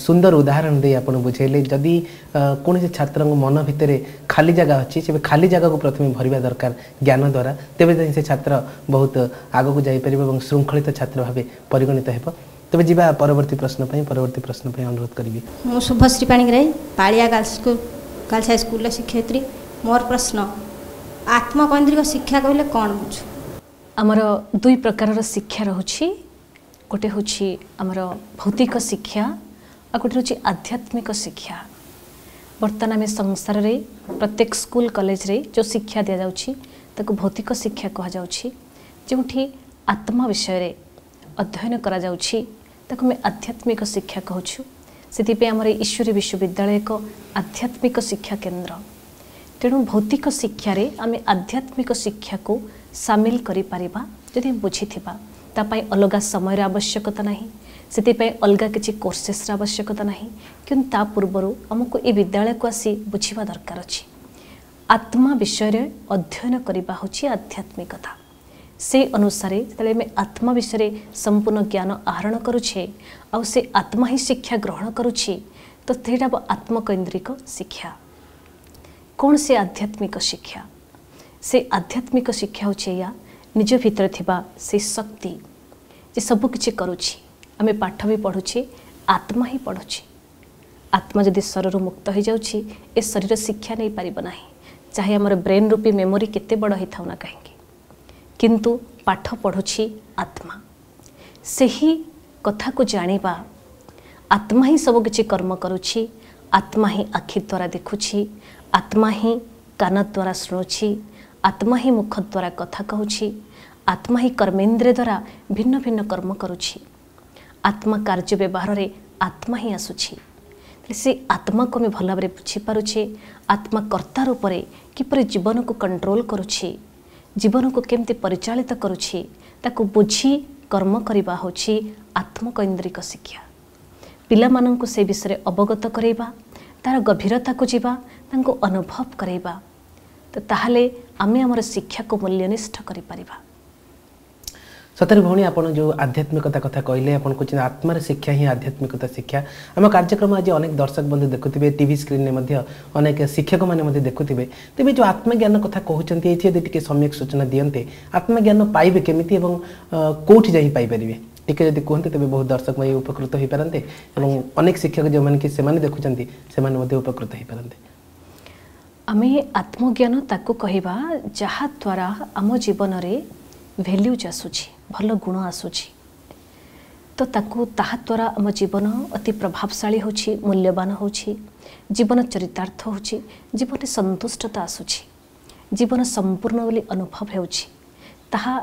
ସୁନ୍ଦର ଉଦାହରଣ ଦେଇ ଆପଣ ବୁଝେଇଲେ ଯଦି ଅ, କୌଣସି ଛାତ୍ରଙ୍କ ମନ ଭିତରେ ଖାଲି ଜାଗା ଅଛି ସେବେ ଖାଲି ଜାଗାକୁ ପ୍ରଥମେ ଭରିବା ଦରକାର ଜ୍ଞାନ ଦ୍ୱାରା ତେବେ ଯାଇ ସେ ଛାତ୍ର ବହୁତ ଆଗକୁ ଯାଇପାରିବ ଏବଂ ଶୃଙ୍ଖଳିତ ଛାତ୍ର ଭାବେ ପରିଗଣିତ ହେବ। ତେବେ ଯିବା ପରବର୍ତ୍ତୀ ପ୍ରଶ୍ନ ପାଇଁ ପରବର୍ତ୍ତୀ ପ୍ରଶ୍ନ ପାଇଁ ଅନୁରୋଧ କରିବି। ମୁଁ ଶୁଭଶ୍ରୀ ପାଣିଗ୍ରାହୀ ପାଳିଆ ଗାର୍ଲସ ସ୍କୁଲ ଗାର୍ଲସ ହାଇସ୍କୁଲର ଶିକ୍ଷୟିତ୍ରୀ। ମୋର ପ୍ରଶ୍ନ ଆତ୍ମକୈନ୍ଦ୍ରିକ ଶିକ୍ଷା କହିଲେ କ'ଣ ବୁଝୁ? ଆମର ଦୁଇ ପ୍ରକାରର ଶିକ୍ଷା ରହୁଛି। ଗୋଟେ ହେଉଛି ଆମର ଭୌତିକ ଶିକ୍ଷା ଆଉ ଗୋଟେ ହେଉଛି ଆଧ୍ୟାତ୍ମିକ ଶିକ୍ଷା। ବର୍ତ୍ତମାନ ଆମେ ସଂସାରରେ ପ୍ରତ୍ୟେକ ସ୍କୁଲ କଲେଜରେ ଯେଉଁ ଶିକ୍ଷା ଦିଆଯାଉଛି ତାକୁ ଭୌତିକ ଶିକ୍ଷା କୁହାଯାଉଛି। ଯେଉଁଠି ଆତ୍ମା ବିଷୟରେ ଅଧ୍ୟୟନ କରାଯାଉଛି ତାକୁ ଆମେ ଆଧ୍ୟାତ୍ମିକ ଶିକ୍ଷା କହୁଛୁ। ସେଥିପାଇଁ ଆମର ଈଶ୍ୱରୀ ବିଶ୍ୱବିଦ୍ୟାଳୟ ଏକ ଆଧ୍ୟାତ୍ମିକ ଶିକ୍ଷା କେନ୍ଦ୍ର। ତେଣୁ ଭୌତିକ ଶିକ୍ଷାରେ ଆମେ ଆଧ୍ୟାତ୍ମିକ ଶିକ୍ଷାକୁ ସାମିଲ କରିପାରିବା ଯଦି ବୁଝିଥିବା। ତା ପାଇଁ ଅଲଗା ସମୟର ଆବଶ୍ୟକତା ନାହିଁ। ସେଥିପାଇଁ ଅଲଗା କିଛି କୋର୍ସେସ୍ର ଆବଶ୍ୟକତା ନାହିଁ। କିନ୍ତୁ ତା ପୂର୍ବରୁ ଆମକୁ ଏ ବିଦ୍ୟାଳୟକୁ ଆସି ବୁଝିବା ଦରକାର ଅଛି। ଆତ୍ମା ବିଷୟରେ ଅଧ୍ୟୟନ କରିବା ହେଉଛି ଆଧ୍ୟାତ୍ମିକତା। ସେ ଅନୁସାରେ ଯେତେବେଳେ ଆମେ ଆତ୍ମା ବିଷୟରେ ସମ୍ପୂର୍ଣ୍ଣ ଜ୍ଞାନ ଆହରଣ କରୁଛେ ଆଉ ସେ ଆତ୍ମା ହିଁ ଶିକ୍ଷା ଗ୍ରହଣ କରୁଛି ତ ସେଇଟା ହେବ ଆତ୍ମକୈନ୍ଦ୍ରିକ ଶିକ୍ଷା। କ'ଣ ସେ ଆଧ୍ୟାତ୍ମିକ ଶିକ୍ଷା? ସେ ଆଧ୍ୟାତ୍ମିକ ଶିକ୍ଷା ହେଉଛି ଏଇଆ ନିଜ ଭିତରେ ଥିବା ସେ ଶକ୍ତି। ଯେ ସବୁ କିଛି କରୁଛି। ଆମେ ପାଠ ବି ପଢ଼ୁଛେ ଆତ୍ମା ହିଁ ପଢ଼ୁଛି। ଆତ୍ମା ଯଦି ଶରୀରରୁ ମୁକ୍ତ ହୋଇଯାଉଛି ଏ ଶରୀର ଶିକ୍ଷା ନେଇପାରିବ ନାହିଁ। ଚାहे ଆମର ବ୍ରେନ୍ ରୂପୀ ମେମୋରି କେତେ ବଡ଼ ହେଇଥାଉ ନା କାହିଁକି? କିନ୍ତୁ ପାଠ ପଢ଼ୁଛି ଆତ୍ମା। ସେହି କଥାକୁ ଜାଣିବା ଆତ୍ମା ହିଁ ସବୁ କିଛି କର୍ମ କରୁଛି ଆତ୍ମା ହିଁ ଆଖି ଦ୍ୱାରା ଦେଖୁଛି ଆତ୍ମା ହିଁ କାନ ଦ୍ୱାରା ଶୁଣୁଛି ଆତ୍ମା ହିଁ ମୁଖ ଦ୍ୱାରା କଥା କହୁଛି ଆତ୍ମା ହିଁ କର୍ମେନ୍ଦ୍ରିୟ ଦ୍ୱାରା ଭିନ୍ନ ଭିନ୍ନ କର୍ମ କରୁଛି। ଆତ୍ମା କାର୍ଯ୍ୟ ବ୍ୟବହାରରେ ଆତ୍ମା ହିଁ ଆସୁଛି। ସେ ଆତ୍ମାକୁ ଆମେ ଭଲ ଭାବରେ ବୁଝିପାରୁଛେ ଆତ୍ମା କର୍ତ୍ତା ରୂପରେ କିପରି ଜୀବନକୁ କଣ୍ଟ୍ରୋଲ କରୁଛି ଜୀବନକୁ କେମିତି ପରିଚାଳିତ କରୁଛି ତାକୁ ବୁଝି କର୍ମ କରିବା ହେଉଛି ଆତ୍ମକୈନ୍ଦ୍ରିକ ଶିକ୍ଷା। ପିଲାମାନଙ୍କୁ ସେ ବିଷୟରେ ଅବଗତ କରାଇବା ତା'ର ଗଭୀରତାକୁ ଯିବା ତାଙ୍କୁ ଅନୁଭବ କରାଇବା ତ ତାହେଲେ ଆମେ ଆମର ଶିକ୍ଷାକୁ ମୂଲ୍ୟନିଷ୍ଠ କରିପାରିବା। ସତରେ ଭଉଣୀ ଆପଣ ଯେଉଁ ଆଧ୍ୟାତ୍ମିକତା କଥା କହିଲେ ଆପଣ କହୁଛନ୍ତି ଆତ୍ମାର ଶିକ୍ଷା ହିଁ ଆଧ୍ୟାତ୍ମିକତା ଶିକ୍ଷା। ଆମ କାର୍ଯ୍ୟକ୍ରମ ଆଜି ଅନେକ ଦର୍ଶକ ବନ୍ଧୁ ଦେଖୁଥିବେ ଟିଭି ସ୍କ୍ରିନ୍ରେ ମଧ୍ୟ ଅନେକ ଶିକ୍ଷକମାନେ ମଧ୍ୟ ଦେଖୁଥିବେ। ତେବେ ଯେଉଁ ଆତ୍ମଜ୍ଞାନ କଥା କହୁଛନ୍ତି ଏଇଠି ଯଦି ଟିକେ ସମ୍ୟକ ସୂଚନା ଦିଅନ୍ତେ ଆତ୍ମଜ୍ଞାନ ପାଇବେ କେମିତି ଏବଂ ଅ, କୋଉଠି ଯାଇ ପାଇପାରିବେ? ଟିକେ ଯଦି କୁହନ୍ତେ ତେବେ ବହୁତ ଦର୍ଶକ ଭାଇ ଉପକୃତ ହୋଇପାରନ୍ତେ ଏବଂ ଅନେକ ଶିକ୍ଷକ ଯେଉଁମାନେ କି ସେମାନେ ଦେଖୁଛନ୍ତି ସେମାନେ ମଧ୍ୟ ଉପକୃତ ହୋଇପାରନ୍ତେ। ଆମେ ଆତ୍ମଜ୍ଞାନ ତାକୁ କହିବା ଯାହାଦ୍ୱାରା ଆମ ଜୀବନରେ ଭ୍ୟାଲ୍ୟୁଜ୍ ଆସୁଛି ଭଲ ଗୁଣ ଆସୁଛି। ତ ତାକୁ ତାହା ଦ୍ୱାରା ଆମ ଜୀବନ ଅତି ପ୍ରଭାବଶାଳୀ ହେଉଛି ମୂଲ୍ୟବାନ ହେଉଛି ଜୀବନ ଚରିତାର୍ଥ ହେଉଛି ଜୀବନରେ ସନ୍ତୁଷ୍ଟତା ଆସୁଛି ଜୀବନ ସମ୍ପୂର୍ଣ୍ଣ ବୋଲି ଅନୁଭବ ହେଉଛି। ତାହା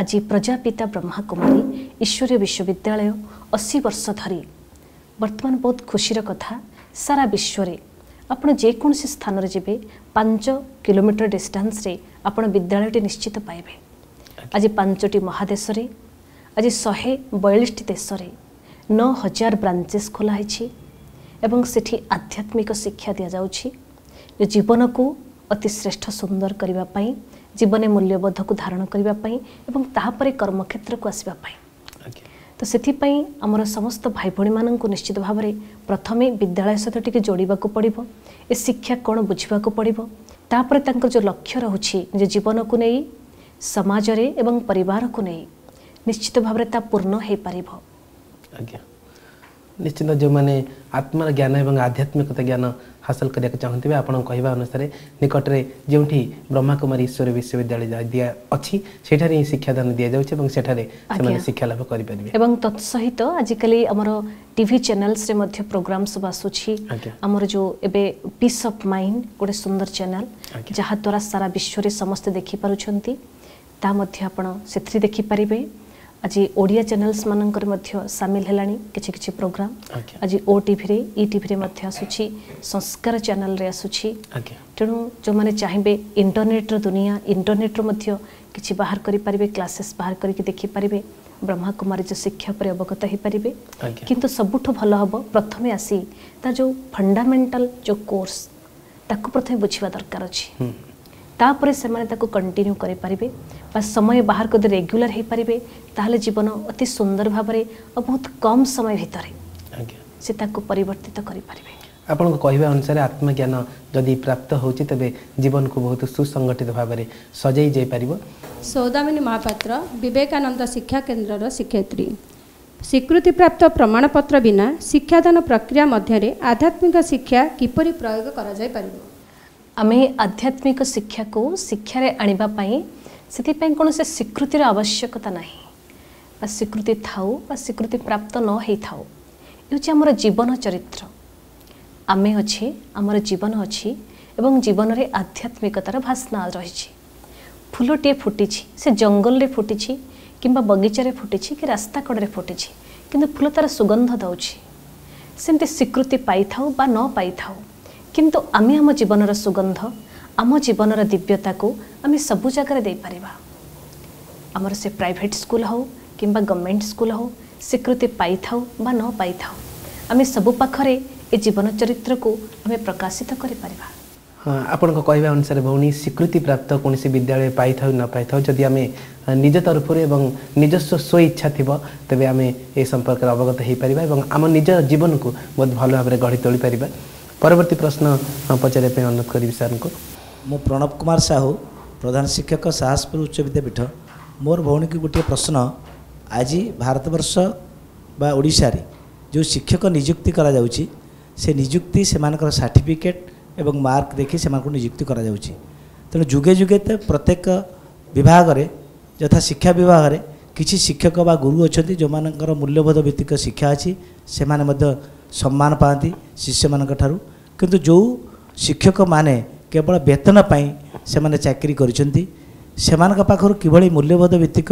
ଆଜି ପ୍ରଜାପିତା ବ୍ରହ୍ମାକୁମାରୀ ଈଶ୍ୱରୀୟ ବିଶ୍ୱବିଦ୍ୟାଳୟ ଅଶୀ ବର୍ଷ ଧରି ବର୍ତ୍ତମାନ ବହୁତ ଖୁସିର କଥା ସାରା ବିଶ୍ୱରେ ଆପଣ ଯେକୌଣସି ସ୍ଥାନରେ ଯିବେ ପାଞ୍ଚ କିଲୋମିଟର ଡିଷ୍ଟାନ୍ସରେ ଆପଣ ବିଦ୍ୟାଳୟଟି ନିଶ୍ଚିତ ପାଇବେ। ଆଜି ପାଞ୍ଚଟି ମହାଦେଶରେ ଆଜି ଶହେ ବୟାଳିଶଟି ଦେଶରେ ନଅ ହଜାର ବ୍ରାଞ୍ଚେସ୍ ଖୋଲା ହେଇଛି ଏବଂ ସେଠି ଆଧ୍ୟାତ୍ମିକ ଶିକ୍ଷା ଦିଆଯାଉଛି ଯେ ଜୀବନକୁ ଅତି ଶ୍ରେଷ୍ଠ ସୁନ୍ଦର କରିବା ପାଇଁ ଜୀବନରେ ମୂଲ୍ୟବୋଧକୁ ଧାରଣ କରିବା ପାଇଁ ଏବଂ ତାହାପରେ କର୍ମକ୍ଷେତ୍ରକୁ ଆସିବା ପାଇଁ ଆଜ୍ଞା ତ ସେଥିପାଇଁ ଆମର ସମସ୍ତ ଭାଇ ଭଉଣୀମାନଙ୍କୁ ନିଶ୍ଚିତ ଭାବରେ ପ୍ରଥମେ ବିଦ୍ୟାଳୟ ସହିତ ଟିକେ ଯୋଡ଼ିବାକୁ ପଡ଼ିବ ଏ ଶିକ୍ଷା କ'ଣ ବୁଝିବାକୁ ପଡ଼ିବ ତାପରେ ତାଙ୍କର ଯେଉଁ ଲକ୍ଷ୍ୟ ରହୁଛି ନିଜ ଜୀବନକୁ ନେଇ ସମାଜରେ ଏବଂ ପରିବାରକୁ ନେଇ ନିଶ୍ଚିତ ଭାବରେ ତା ପୂର୍ଣ୍ଣ ହୋଇପାରିବ ଆଜ୍ଞା ନିଶ୍ଚିନ୍ତ ଯେଉଁମାନେ ଆତ୍ମାର ଜ୍ଞାନ ଏବଂ ଆଧ୍ୟାତ୍ମିକତା ଜ୍ଞାନ ହାସଲ କରିବାକୁ ଚାହୁଁଥିବେ ଆପଣଙ୍କ କହିବା ଅନୁସାରେ ନିକଟରେ ଯେଉଁଠି ବ୍ରହ୍ମାକୁମାରୀ ଈଶ୍ୱର ବିଶ୍ୱବିଦ୍ୟାଳୟ ଯା- ଦିଆ ଅଛି ସେଠାରେ ହିଁ ଶିକ୍ଷାଦାନ ଦିଆଯାଉଛି ଏବଂ ସେଠାରେ ସେମାନେ ଆଜ୍ଞା। ଶିକ୍ଷା ଲାଭ କରିପାରିବେ ଏବଂ ତତ୍ସହିତ ଆଜିକାଲି ଆମର ଟିଭି ଚ୍ୟାନେଲ୍ସରେ ମଧ୍ୟ ପ୍ରୋଗ୍ରାମ ସବୁ ଆସୁଛି ଆଜ୍ଞା। ଆମର ଯେଉଁ ଏବେ ପିସ୍ ଅଫ୍ ମାଇଣ୍ଡ ଗୋଟେ ସୁନ୍ଦର ଚ୍ୟାନେଲ୍ ଆଜ୍ଞା। ଯାହାଦ୍ୱାରା ସାରା ବିଶ୍ୱରେ ସମସ୍ତେ ଦେଖିପାରୁଛନ୍ତି ତା ମଧ୍ୟ ଆପଣ ସେଥିରେ ଦେଖିପାରିବେ ଆଜି ଓଡ଼ିଆ ଚ୍ୟାନେଲ୍ସ ମାନଙ୍କରେ ମଧ୍ୟ ସାମିଲ ହେଲାଣି କିଛି କିଛି ପ୍ରୋଗ୍ରାମ ଆଜ୍ଞା। ଆଜି ଓ ଟିଭିରେ ଇ ଟିଭିରେ ମଧ୍ୟ ଆସୁଛି ସଂସ୍କାର ଚ୍ୟାନେଲରେ ଆସୁଛି ଆଜ୍ଞା ତେଣୁ ଯେଉଁମାନେ ଚାହିଁବେ ଇଣ୍ଟରନେଟ୍ର ଦୁନିଆ ଇଣ୍ଟରନେଟ୍ରୁ ମଧ୍ୟ କିଛି ବାହାର କରିପାରିବେ କ୍ଲାସେସ୍ ବାହାର କରିକି ଦେଖିପାରିବେ ବ୍ରହ୍ମାକୁମାରୀ ଯେଉଁ ଶିକ୍ଷା ଉପରେ ଅବଗତ ହୋଇପାରିବେ ଆଜ୍ଞା। କିନ୍ତୁ ସବୁଠୁ ଭଲ ହେବ ପ୍ରଥମେ ଆସି ତା ଯେଉଁ ଫଣ୍ଡାମେଣ୍ଟାଲ ଯେଉଁ କୋର୍ସ ତାକୁ ପ୍ରଥମେ ବୁଝିବା ଦରକାର ଅଛି ହୁଁ। ତାପରେ ସେମାନେ ତାକୁ କଣ୍ଟିନ୍ୟୁ କରିପାରିବେ ବା ସମୟ ବାହାର କରି ରେଗୁଲାର ହେଇପାରିବେ ତାହେଲେ ଜୀବନ ଅତି ସୁନ୍ଦର ଭାବରେ ଆଉ ବହୁତ କମ୍ ସମୟ ଭିତରେ ଆଜ୍ଞା ସେ ତାକୁ ପରିବର୍ତ୍ତିତ କରିପାରିବେ ଆପଣଙ୍କ କହିବା ଅନୁସାରେ ଆତ୍ମଜ୍ଞାନ ଯଦି ପ୍ରାପ୍ତ ହେଉଛି ତେବେ ଜୀବନକୁ ବହୁତ ସୁସଂଗଠିତ ଭାବରେ ସଜେଇ ଯାଇପାରିବ ସୌଦାମିନୀ ମହାପାତ୍ର ବିବେକାନନ୍ଦ ଶିକ୍ଷା କେନ୍ଦ୍ରର ଶିକ୍ଷୟିତ୍ରୀ ସ୍ୱୀକୃତିପ୍ରାପ୍ତ ପ୍ରମାଣପତ୍ର ବିନା ଶିକ୍ଷାଦାନ ପ୍ରକ୍ରିୟା ମଧ୍ୟରେ ଆଧ୍ୟାତ୍ମିକ ଶିକ୍ଷା କିପରି ପ୍ରୟୋଗ କରାଯାଇପାରିବ ଆମେ ଆଧ୍ୟାତ୍ମିକ ଶିକ୍ଷାକୁ ଶିକ୍ଷାରେ ଆଣିବା ପାଇଁ ସେଥିପାଇଁ କୌଣସି ସ୍ୱୀକୃତିର ଆବଶ୍ୟକତା ନାହିଁ ବା ସ୍ୱୀକୃତି ଥାଉ ବା ସ୍ୱୀକୃତି ପ୍ରାପ୍ତ ନ ହେଇଥାଉ। ଏ ହେଉଛି ଆମର ଜୀବନ ଚରିତ୍ର। ଆମେ ଅଛେ ଆମର ଜୀବନ ଅଛି ଏବଂ ଜୀବନରେ ଆଧ୍ୟାତ୍ମିକତାର ଭାସନା ରହିଛି। ଫୁଲଟିଏ ଫୁଟିଛି ସେ ଜଙ୍ଗଲରେ ଫୁଟିଛି କିମ୍ବା ବଗିଚାରେ ଫୁଟିଛି କି ରାସ୍ତା କଡ଼ରେ ଫୁଟିଛି କିନ୍ତୁ ଫୁଲ ତା'ର ସୁଗନ୍ଧ ଦେଉଛି। ସେମିତି ସ୍ୱୀକୃତି ପାଇଥାଉ ବା ନ ପାଇଥାଉ। କିନ୍ତୁ ଆମେ ଆମ ଜୀବନର ସୁଗନ୍ଧ ଆମ ଜୀବନର ଦିବ୍ୟତାକୁ ଆମେ ସବୁ ଜାଗାରେ ଦେଇପାରିବା। ଆମର ସେ ପ୍ରାଇଭେଟ୍ ସ୍କୁଲ ହେଉ କିମ୍ବା ଗଭର୍ଣ୍ଣମେଣ୍ଟ ସ୍କୁଲ ହେଉ ସ୍ୱୀକୃତି ପାଇଥାଉ ବା ନ ପାଇଥାଉ ଆମେ ସବୁ ପାଖରେ ଏ ଜୀବନ ଚରିତ୍ରକୁ ଆମେ ପ୍ରକାଶିତ କରିପାରିବା। ହଁ ଆପଣଙ୍କ କହିବା ଅନୁସାରେ ଭଉଣୀ ସ୍ୱୀକୃତି ପ୍ରାପ୍ତ କୌଣସି ବିଦ୍ୟାଳୟ ପାଇଥାଉ ନ ପାଇଥାଉ ଯଦି ଆମେ ଆ, ନିଜ ତରଫରୁ ଏବଂ ନିଜସ୍ୱ ସ୍ୱ ଇଚ୍ଛା ଥିବ ତେବେ ଆମେ ଏ ସମ୍ପର୍କରେ ଅବଗତ ହୋଇପାରିବା ଏବଂ ଆମ ନିଜ ଜୀବନକୁ ବହୁତ ଭଲ ଭାବରେ ଗଢ଼ି ତୋଳିପାରିବା। ପରବର୍ତ୍ତୀ ପ୍ରଶ୍ନ ପଚାରିବା ପାଇଁ ଅନୁରୋଧ କରିବି ସାର୍ଙ୍କୁ। ମୁଁ ପ୍ରଣବ କୁମାର ସାହୁ ପ୍ରଧାନ ଶିକ୍ଷକ ସାହସପୁର ଉଚ୍ଚ ବିଦ୍ୟାପୀଠ। ମୋର ଭଉଣୀକୁ ଗୋଟିଏ ପ୍ରଶ୍ନ। ଆଜି ଭାରତବର୍ଷ ବା ଓଡ଼ିଶାରେ ଯେଉଁ ଶିକ୍ଷକ ନିଯୁକ୍ତି କରାଯାଉଛି ସେ ନିଯୁକ୍ତି ସେମାନଙ୍କର ସାର୍ଟିଫିକେଟ୍ ଏବଂ ମାର୍କ ଦେଖି ସେମାନଙ୍କୁ ନିଯୁକ୍ତି କରାଯାଉଛି। ତେଣୁ ଯୁଗେ ଯୁଗେ ତ ପ୍ରତ୍ୟେକ ବିଭାଗରେ ଯଥା ଶିକ୍ଷା ବିଭାଗରେ କିଛି ଶିକ୍ଷକ ବା ଗୁରୁ ଅଛନ୍ତି ଯେଉଁମାନଙ୍କର ମୂଲ୍ୟବୋଧ ଭିତ୍ତିକ ଶିକ୍ଷା ଅଛି ସେମାନେ ମଧ୍ୟ ସମ୍ମାନ ପାଆନ୍ତି ଶିଷ୍ୟମାନଙ୍କ ଠାରୁ କିନ୍ତୁ ଯେଉଁ ଶିକ୍ଷକମାନେ କେବଳ ବେତନ ପାଇଁ ସେମାନେ ଚାକିରି କରିଛନ୍ତି ସେମାନଙ୍କ ପାଖରୁ କିଭଳି ମୂଲ୍ୟବୋଧ ଭିତ୍ତିକ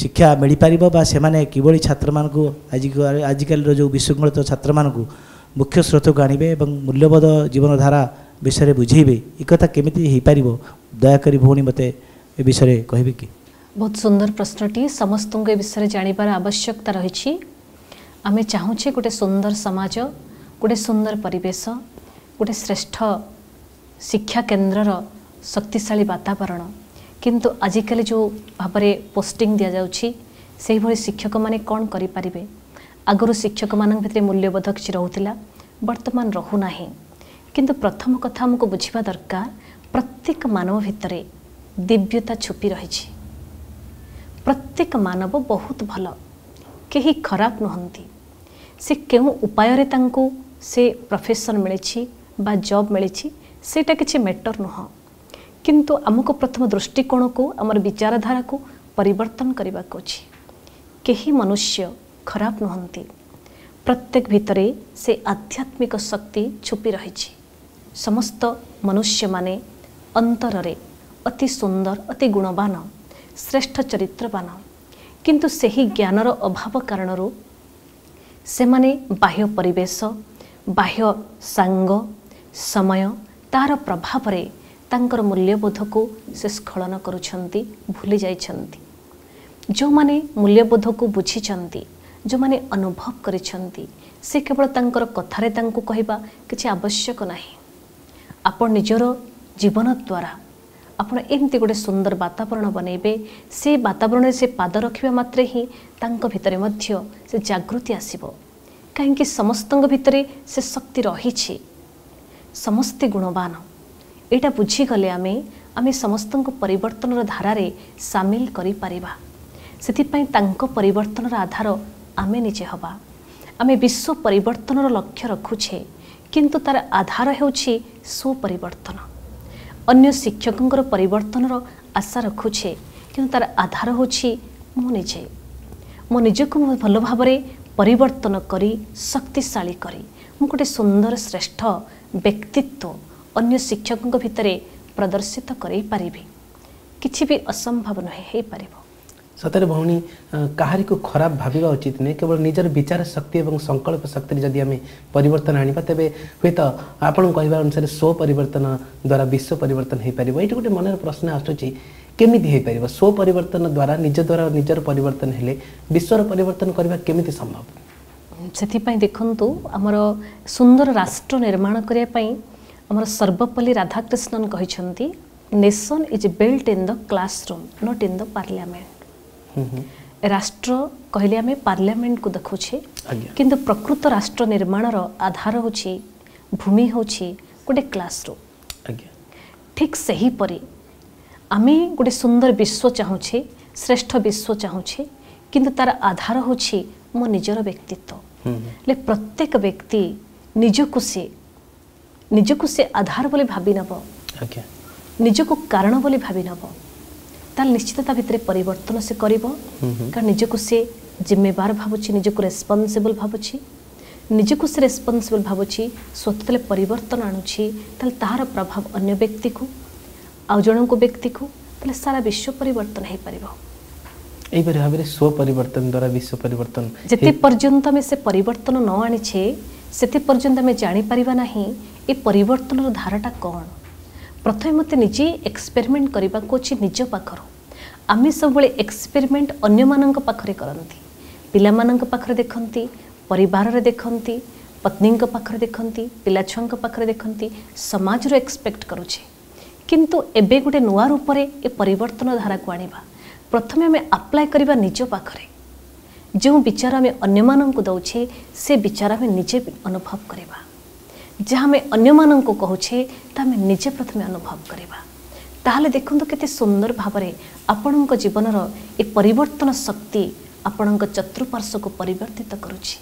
ଶିକ୍ଷା ମିଳିପାରିବ ବା ସେମାନେ କିଭଳି ଛାତ୍ରମାନଙ୍କୁ ଆଜି ଆଜିକାଲିର ଯେଉଁ ବିଶୃଙ୍ଖଳିତ ଛାତ୍ରମାନଙ୍କୁ ମୁଖ୍ୟ ସ୍ରୋତକୁ ଆଣିବେ ଏବଂ ମୂଲ୍ୟବୋଧ ଜୀବନଧାରା ବିଷୟରେ ବୁଝେଇବେ ଏକଥା କେମିତି ହେଇପାରିବ? ଦୟାକରି ଭଉଣୀ ମୋତେ ଏ ବିଷୟରେ କହିବେ କି? ବହୁତ ସୁନ୍ଦର ପ୍ରଶ୍ନଟି। ସମସ୍ତଙ୍କୁ ଏ ବିଷୟରେ ଜାଣିବାର ଆବଶ୍ୟକତା ରହିଛି। ଆମେ ଚାହୁଁଛେ ଗୋଟେ ସୁନ୍ଦର ସମାଜ ଗୋଟେ ସୁନ୍ଦର ପରିବେଶ ଗୋଟେ ଶ୍ରେଷ୍ଠ ଶିକ୍ଷା କେନ୍ଦ୍ରର ଶକ୍ତିଶାଳୀ ବାତାବରଣ। କିନ୍ତୁ ଆଜିକାଲି ଯେଉଁ ଭାବରେ ପୋଷ୍ଟିଂ ଦିଆଯାଉଛି ସେହିଭଳି ଶିକ୍ଷକମାନେ କ'ଣ କରିପାରିବେ? ଆଗରୁ ଶିକ୍ଷକମାନଙ୍କ ଭିତରେ ମୂଲ୍ୟବୋଧ କିଛି ରହୁଥିଲା ବର୍ତ୍ତମାନ ରହୁନାହିଁ। କିନ୍ତୁ ପ୍ରଥମ କଥା ଆମକୁ ବୁଝିବା ଦରକାର ପ୍ରତ୍ୟେକ ମାନବ ଭିତରେ ଦିବ୍ୟତା ଛୁପି ରହିଛି। ପ୍ରତ୍ୟେକ ମାନବ ବହୁତ ଭଲ କେହି ଖରାପ ନୁହନ୍ତି। ସେ କେଉଁ ଉପାୟରେ ତାଙ୍କୁ ସେ ପ୍ରଫେସନ୍ ମିଳିଛି ବା ଜବ୍ ମିଳିଛି ସେଇଟା କିଛି ମ୍ୟାଟର ନୁହଁ। କିନ୍ତୁ ଆମକୁ ପ୍ରଥମ ଦୃଷ୍ଟିକୋଣକୁ ଆମର ବିଚାରଧାରାକୁ ପରିବର୍ତ୍ତନ କରିବାକୁ ଅଛି। କେହି ମନୁଷ୍ୟ ଖରାପ ନୁହନ୍ତି। ପ୍ରତ୍ୟେକ ଭିତରେ ସେ ଆଧ୍ୟାତ୍ମିକ ଶକ୍ତି ଛୁପି ରହିଛି। ସମସ୍ତ ମନୁଷ୍ୟମାନେ ଅନ୍ତରରେ ଅତି ସୁନ୍ଦର ଅତି ଗୁଣବାନ ଶ୍ରେଷ୍ଠ ଚରିତ୍ରବାନ। କିନ୍ତୁ ସେହି ଜ୍ଞାନର ଅଭାବ କାରଣରୁ ସେମାନେ ବାହ୍ୟ ପରିବେଶ ବାହ୍ୟ ସାଙ୍ଗ ସମୟ ତାହାର ପ୍ରଭାବରେ ତାଙ୍କର ମୂଲ୍ୟବୋଧକୁ ସେ ସ୍ଖଳନ କରୁଛନ୍ତି ଭୁଲି ଯାଇଛନ୍ତି। ଯେଉଁମାନେ ମୂଲ୍ୟବୋଧକୁ ବୁଝିଛନ୍ତି ଯେଉଁମାନେ ଅନୁଭବ କରିଛନ୍ତି ସେ କେବଳ ତାଙ୍କର କଥାରେ ତାଙ୍କୁ କହିବା କିଛି ଆବଶ୍ୟକ ନାହିଁ। ଆପଣ ନିଜର ଜୀବନ ଦ୍ୱାରା ଆପଣ ଏମିତି ଗୋଟେ ସୁନ୍ଦର ବାତାବରଣ ବନେଇବେ ସେ ବାତାବରଣରେ ସେ ପାଦ ରଖିବା ମାତ୍ରେ ହିଁ ତାଙ୍କ ଭିତରେ ମଧ୍ୟ ସେ ଜାଗୃତି ଆସିବ। କାହିଁକି ସମସ୍ତଙ୍କ ଭିତରେ ସେ ଶକ୍ତି ରହିଛି? ସମସ୍ତେ ଗୁଣବାନ। ଏଇଟା ବୁଝିଗଲେ ଆମେ ଆମେ ସମସ୍ତଙ୍କୁ ପରିବର୍ତ୍ତନର ଧାରାରେ ସାମିଲ କରିପାରିବା। ସେଥିପାଇଁ ତାଙ୍କ ପରିବର୍ତ୍ତନର ଆଧାର ଆମେ ନିଜେ ହେବା। ଆମେ ବିଶ୍ୱ ପରିବର୍ତ୍ତନର ଲକ୍ଷ୍ୟ ରଖୁଛେ କିନ୍ତୁ ତାର ଆଧାର ହେଉଛି ସୁପରିବର୍ତ୍ତନ। ଅନ୍ୟ ଶିକ୍ଷକଙ୍କର ପରିବର୍ତ୍ତନର ଆଶା ରଖୁଛେ କିନ୍ତୁ ତାର ଆଧାର ହେଉଛି ମୁଁ ନିଜେ। ମୁଁ ନିଜକୁ ମୁଁ ଭଲ ଭାବରେ ପରିବର୍ତ୍ତନ କରି ଶକ୍ତିଶାଳୀ କରି ମୁଁ ଗୋଟେ ସୁନ୍ଦର ଶ୍ରେଷ୍ଠ ବ୍ୟକ୍ତିତ୍ୱ ଅନ୍ୟ ଶିକ୍ଷକଙ୍କ ଭିତରେ ପ୍ରଦର୍ଶିତ କରାଇ ପାରିବି। କିଛି ବି ଅସମ୍ଭବ ନୁହେଁ ହେଇପାରିବ। ସତରେ ଭଉଣୀ ଅ, କାହାରିକୁ ଖରାପ ଭାବିବା ଉଚିତ ନୁହେଁ କେବଳ ନିଜର ବିଚାର ଶକ୍ତି ଏବଂ ସଂକଳ୍ପ ଶକ୍ତିରେ ଯଦି ଆମେ ପରିବର୍ତ୍ତନ ଆଣିବା ତେବେ ହୁଏତ ଆପଣଙ୍କ କହିବା ଅନୁସାରେ ସ୍ୱ ପରିବର୍ତ୍ତନ ଦ୍ୱାରା ବିଶ୍ୱ ପରିବର୍ତ୍ତନ ହୋଇପାରିବ। ଏଇଠି ଗୋଟେ ମନରେ ପ୍ରଶ୍ନ ଆସୁଛି କେମିତି ହୋଇପାରିବ? ସ୍ୱ ପରିବର୍ତ୍ତନ ଦ୍ୱାରା ନିଜ ଦ୍ୱାରା ନିଜର ପରିବର୍ତ୍ତନ ହେଲେ ବିଶ୍ୱର ପରିବର୍ତ୍ତନ କରିବା କେମିତି ସମ୍ଭବ? ସେଥିପାଇଁ ଦେଖନ୍ତୁ ଆମର ସୁନ୍ଦର ରାଷ୍ଟ୍ର ନିର୍ମାଣ କରିବା ପାଇଁ ଆମର ସର୍ବପଲ୍ଲୀ ରାଧାକ୍ରିଷ୍ଣନ କହିଛନ୍ତି nation is built in the classroom not in the parliament ହୁଁ ହୁଁ ରାଷ୍ଟ୍ର କହିଲେ ଆମେ ପାର୍ଲିଆମେଣ୍ଟକୁ ଦେଖୁଛେ ଆଜ୍ଞା। କିନ୍ତୁ ପ୍ରକୃତ ରାଷ୍ଟ୍ର ନିର୍ମାଣର ଆଧାର ହେଉଛି ଭୂମି ହେଉଛି ଗୋଟେ କ୍ଲାସରୁମ୍ ଆଜ୍ଞା ଠିକ୍ ସେହିପରି ଆମେ ଗୋଟେ ସୁନ୍ଦର ବିଶ୍ୱ ଚାହୁଁଛେ ଶ୍ରେଷ୍ଠ ବିଶ୍ୱ ଚାହୁଁଛେ କିନ୍ତୁ ତାର ଆଧାର ହେଉଛି ମୋ ନିଜର ବ୍ୟକ୍ତିତ୍ୱ ହୁଁ ହୁଁ ହେଲେ ପ୍ରତ୍ୟେକ ବ୍ୟକ୍ତି ନିଜକୁ ସେ ନିଜକୁ ସେ ଆଧାର ବୋଲି ଭାବି ନେବ ଆଜ୍ଞା ନିଜକୁ କାରଣ ବୋଲି ଭାବି ନେବ ତାହେଲେ ନିଶ୍ଚିତ ତା ଭିତରେ ପରିବର୍ତ୍ତନ ସେ କରିବ। ହୁଁ ହୁଁ। କାରଣ ନିଜକୁ ସେ ଜିମ୍ମେବାର ଭାବୁଛି ନିଜକୁ ରେସ୍ପନ୍ସିବଲ୍ ଭାବୁଛି ନିଜକୁ ସେ ରେସ୍ପନ୍ସିବଲ୍ ଭାବୁଛି ସ୍ୱତଃ ଯେତେବେଳେ ପରିବର୍ତ୍ତନ ଆଣୁଛି ତାହେଲେ ତାହାର ପ୍ରଭାବ ଅନ୍ୟ ବ୍ୟକ୍ତିକୁ ଆଉ ଜଣଙ୍କୁ ବ୍ୟକ୍ତିକୁ ତାହେଲେ ସାରା ବିଶ୍ୱ ପରିବର୍ତ୍ତନ ହେଇପାରିବ। ଏହିପରି ଭାବରେ ସ୍ୱ ପରିବର୍ତ୍ତନ ଦ୍ୱାରା ବିଶ୍ୱ ପରିବର୍ତ୍ତନ ଯେତେ ହେଇ- ପର୍ଯ୍ୟନ୍ତ ଆମେ ସେ ପରିବର୍ତ୍ତନ ନ ଆଣିଛେ ସେତେ ପର୍ଯ୍ୟନ୍ତ ଆମେ ଜାଣିପାରିବା ନାହିଁ ଏ ପରିବର୍ତ୍ତନର ଧାରାଟା କ'ଣ? ପ୍ରଥମେ ମୋତେ ନିଜେ ଏକ୍ସପେରିମେଣ୍ଟ କରିବାକୁ ଅଛି ନିଜ ପାଖରୁ। ଆମେ ସବୁବେଳେ ଏକ୍ସପେରିମେଣ୍ଟ ଅନ୍ୟମାନଙ୍କ ପାଖରେ କରନ୍ତି। ପିଲାମାନଙ୍କ ପାଖରେ ଦେଖନ୍ତି ପରିବାରରେ ଦେଖନ୍ତି ପତ୍ନୀଙ୍କ ପାଖରେ ଦେଖନ୍ତି ପିଲାଛୁଆଙ୍କ ପାଖରେ ଦେଖନ୍ତି ସମାଜରୁ ଏକ୍ସପେକ୍ଟ କରୁଛେ। କିନ୍ତୁ ଏବେ ଗୋଟେ ନୂଆ ରୂପରେ ଏ ପରିବର୍ତ୍ତନ ଧାରାକୁ ଆଣିବା। ପ୍ରଥମେ ଆମେ ଆପ୍ଲାଏ କରିବା ନିଜ ପାଖରେ। ଯେଉଁ ବିଚାର ଆମେ ଅନ୍ୟମାନଙ୍କୁ ଦେଉଛେ ସେ ବିଚାର ଆମେ ନିଜେ ଅନୁଭବ କରିବା। ଯାହା ଆମେ ଅନ୍ୟମାନଙ୍କୁ କହୁଛେ ତାହା ଆମେ ନିଜେ ପ୍ରଥମେ ଅନୁଭବ କରିବା। ତାହେଲେ ଦେଖନ୍ତୁ କେତେ ସୁନ୍ଦର ଭାବରେ ଆପଣଙ୍କ ଜୀବନର ଏ ପରିବର୍ତ୍ତନ ଶକ୍ତି ଆପଣଙ୍କ ଚତୁଃପାର୍ଶ୍ୱକୁ ପରିବର୍ତ୍ତିତ କରୁଛି।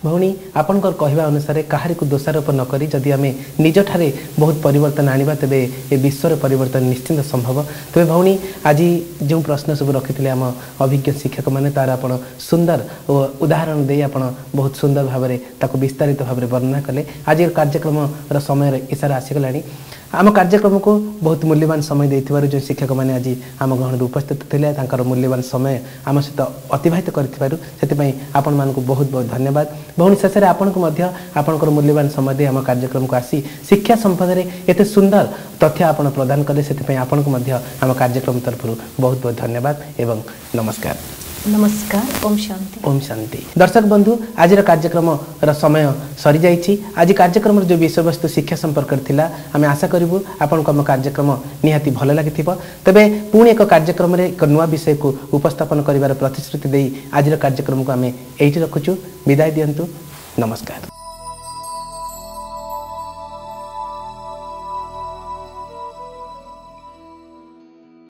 ଭଉଣୀ ଆପଣଙ୍କର କହିବା ଅନୁସାରେ କାହାରିକୁ ଦୋଷାରୋପ ନ କରି ଯଦି ଆମେ ନିଜଠାରେ ବହୁତ ପରିବର୍ତ୍ତନ ଆଣିବା ତେବେ ଏ ବିଶ୍ୱର ପରିବର୍ତ୍ତନ ନିଶ୍ଚିନ୍ତ ସମ୍ଭବ। ତେବେ ଭଉଣୀ ଆଜି ଯେଉଁ ପ୍ରଶ୍ନ ସବୁ ରଖିଥିଲେ ଆମ ଅଭିଜ୍ଞ ଶିକ୍ଷକମାନେ ତାର ଆପଣ ସୁନ୍ଦର ଓ ଉଦାହରଣ ଦେଇ ଆପଣ ବହୁତ ସୁନ୍ଦର ଭାବରେ ତାକୁ ବିସ୍ତାରିତ ଭାବରେ ବର୍ଣ୍ଣନା କଲେ। ଆଜିର କାର୍ଯ୍ୟକ୍ରମର ସମୟର ଇସାରା ଆସିଗଲାଣି। आम कार्यक्रम को बहुत मूल्यवान समय दे जो शिक्षक मैंने आज आम ग्रहण उपस्थित थे मूल्यवान समय आम सहित अतिवाहित करती आपण मानक बहुत बहुत धन्यवाद भौणी शेष में आपंकर मूल्यवान समय दे आम कार्यक्रम को आसी शिक्षा संपद में एत सुंदर तथ्य आप प्रदान कले से आम कार्यक्रम तरफ़ बहुत बहुत धन्यवाद एवं नमस्कार ନମସ୍କାର ଓମ୍ ଶାନ୍ତି ଓମ୍ ଶାନ୍ତି ଦର୍ଶକ ବନ୍ଧୁ ଆଜିର କାର୍ଯ୍ୟକ୍ରମର ସମୟ ସରିଯାଇଛି। ଆଜି କାର୍ଯ୍ୟକ୍ରମର ଯେଉଁ ବିଷୟବସ୍ତୁ ଶିକ୍ଷା ସମ୍ପର୍କରେ ଥିଲା ଆମେ ଆଶା କରିବୁ ଆପଣଙ୍କୁ ଆମ କାର୍ଯ୍ୟକ୍ରମ ନିହାତି ଭଲ ଲାଗିଥିବ। ତେବେ ପୁଣି ଏକ କାର୍ଯ୍ୟକ୍ରମରେ ଏକ ନୂଆ ବିଷୟକୁ ଉପସ୍ଥାପନ କରିବାର ପ୍ରତିଶ୍ରୁତି ଦେଇ ଆଜିର କାର୍ଯ୍ୟକ୍ରମକୁ ଆମେ ଏଇଠି ରଖୁଛୁ। ବିଦାୟ ଦିଅନ୍ତୁ। ନମସ୍କାର।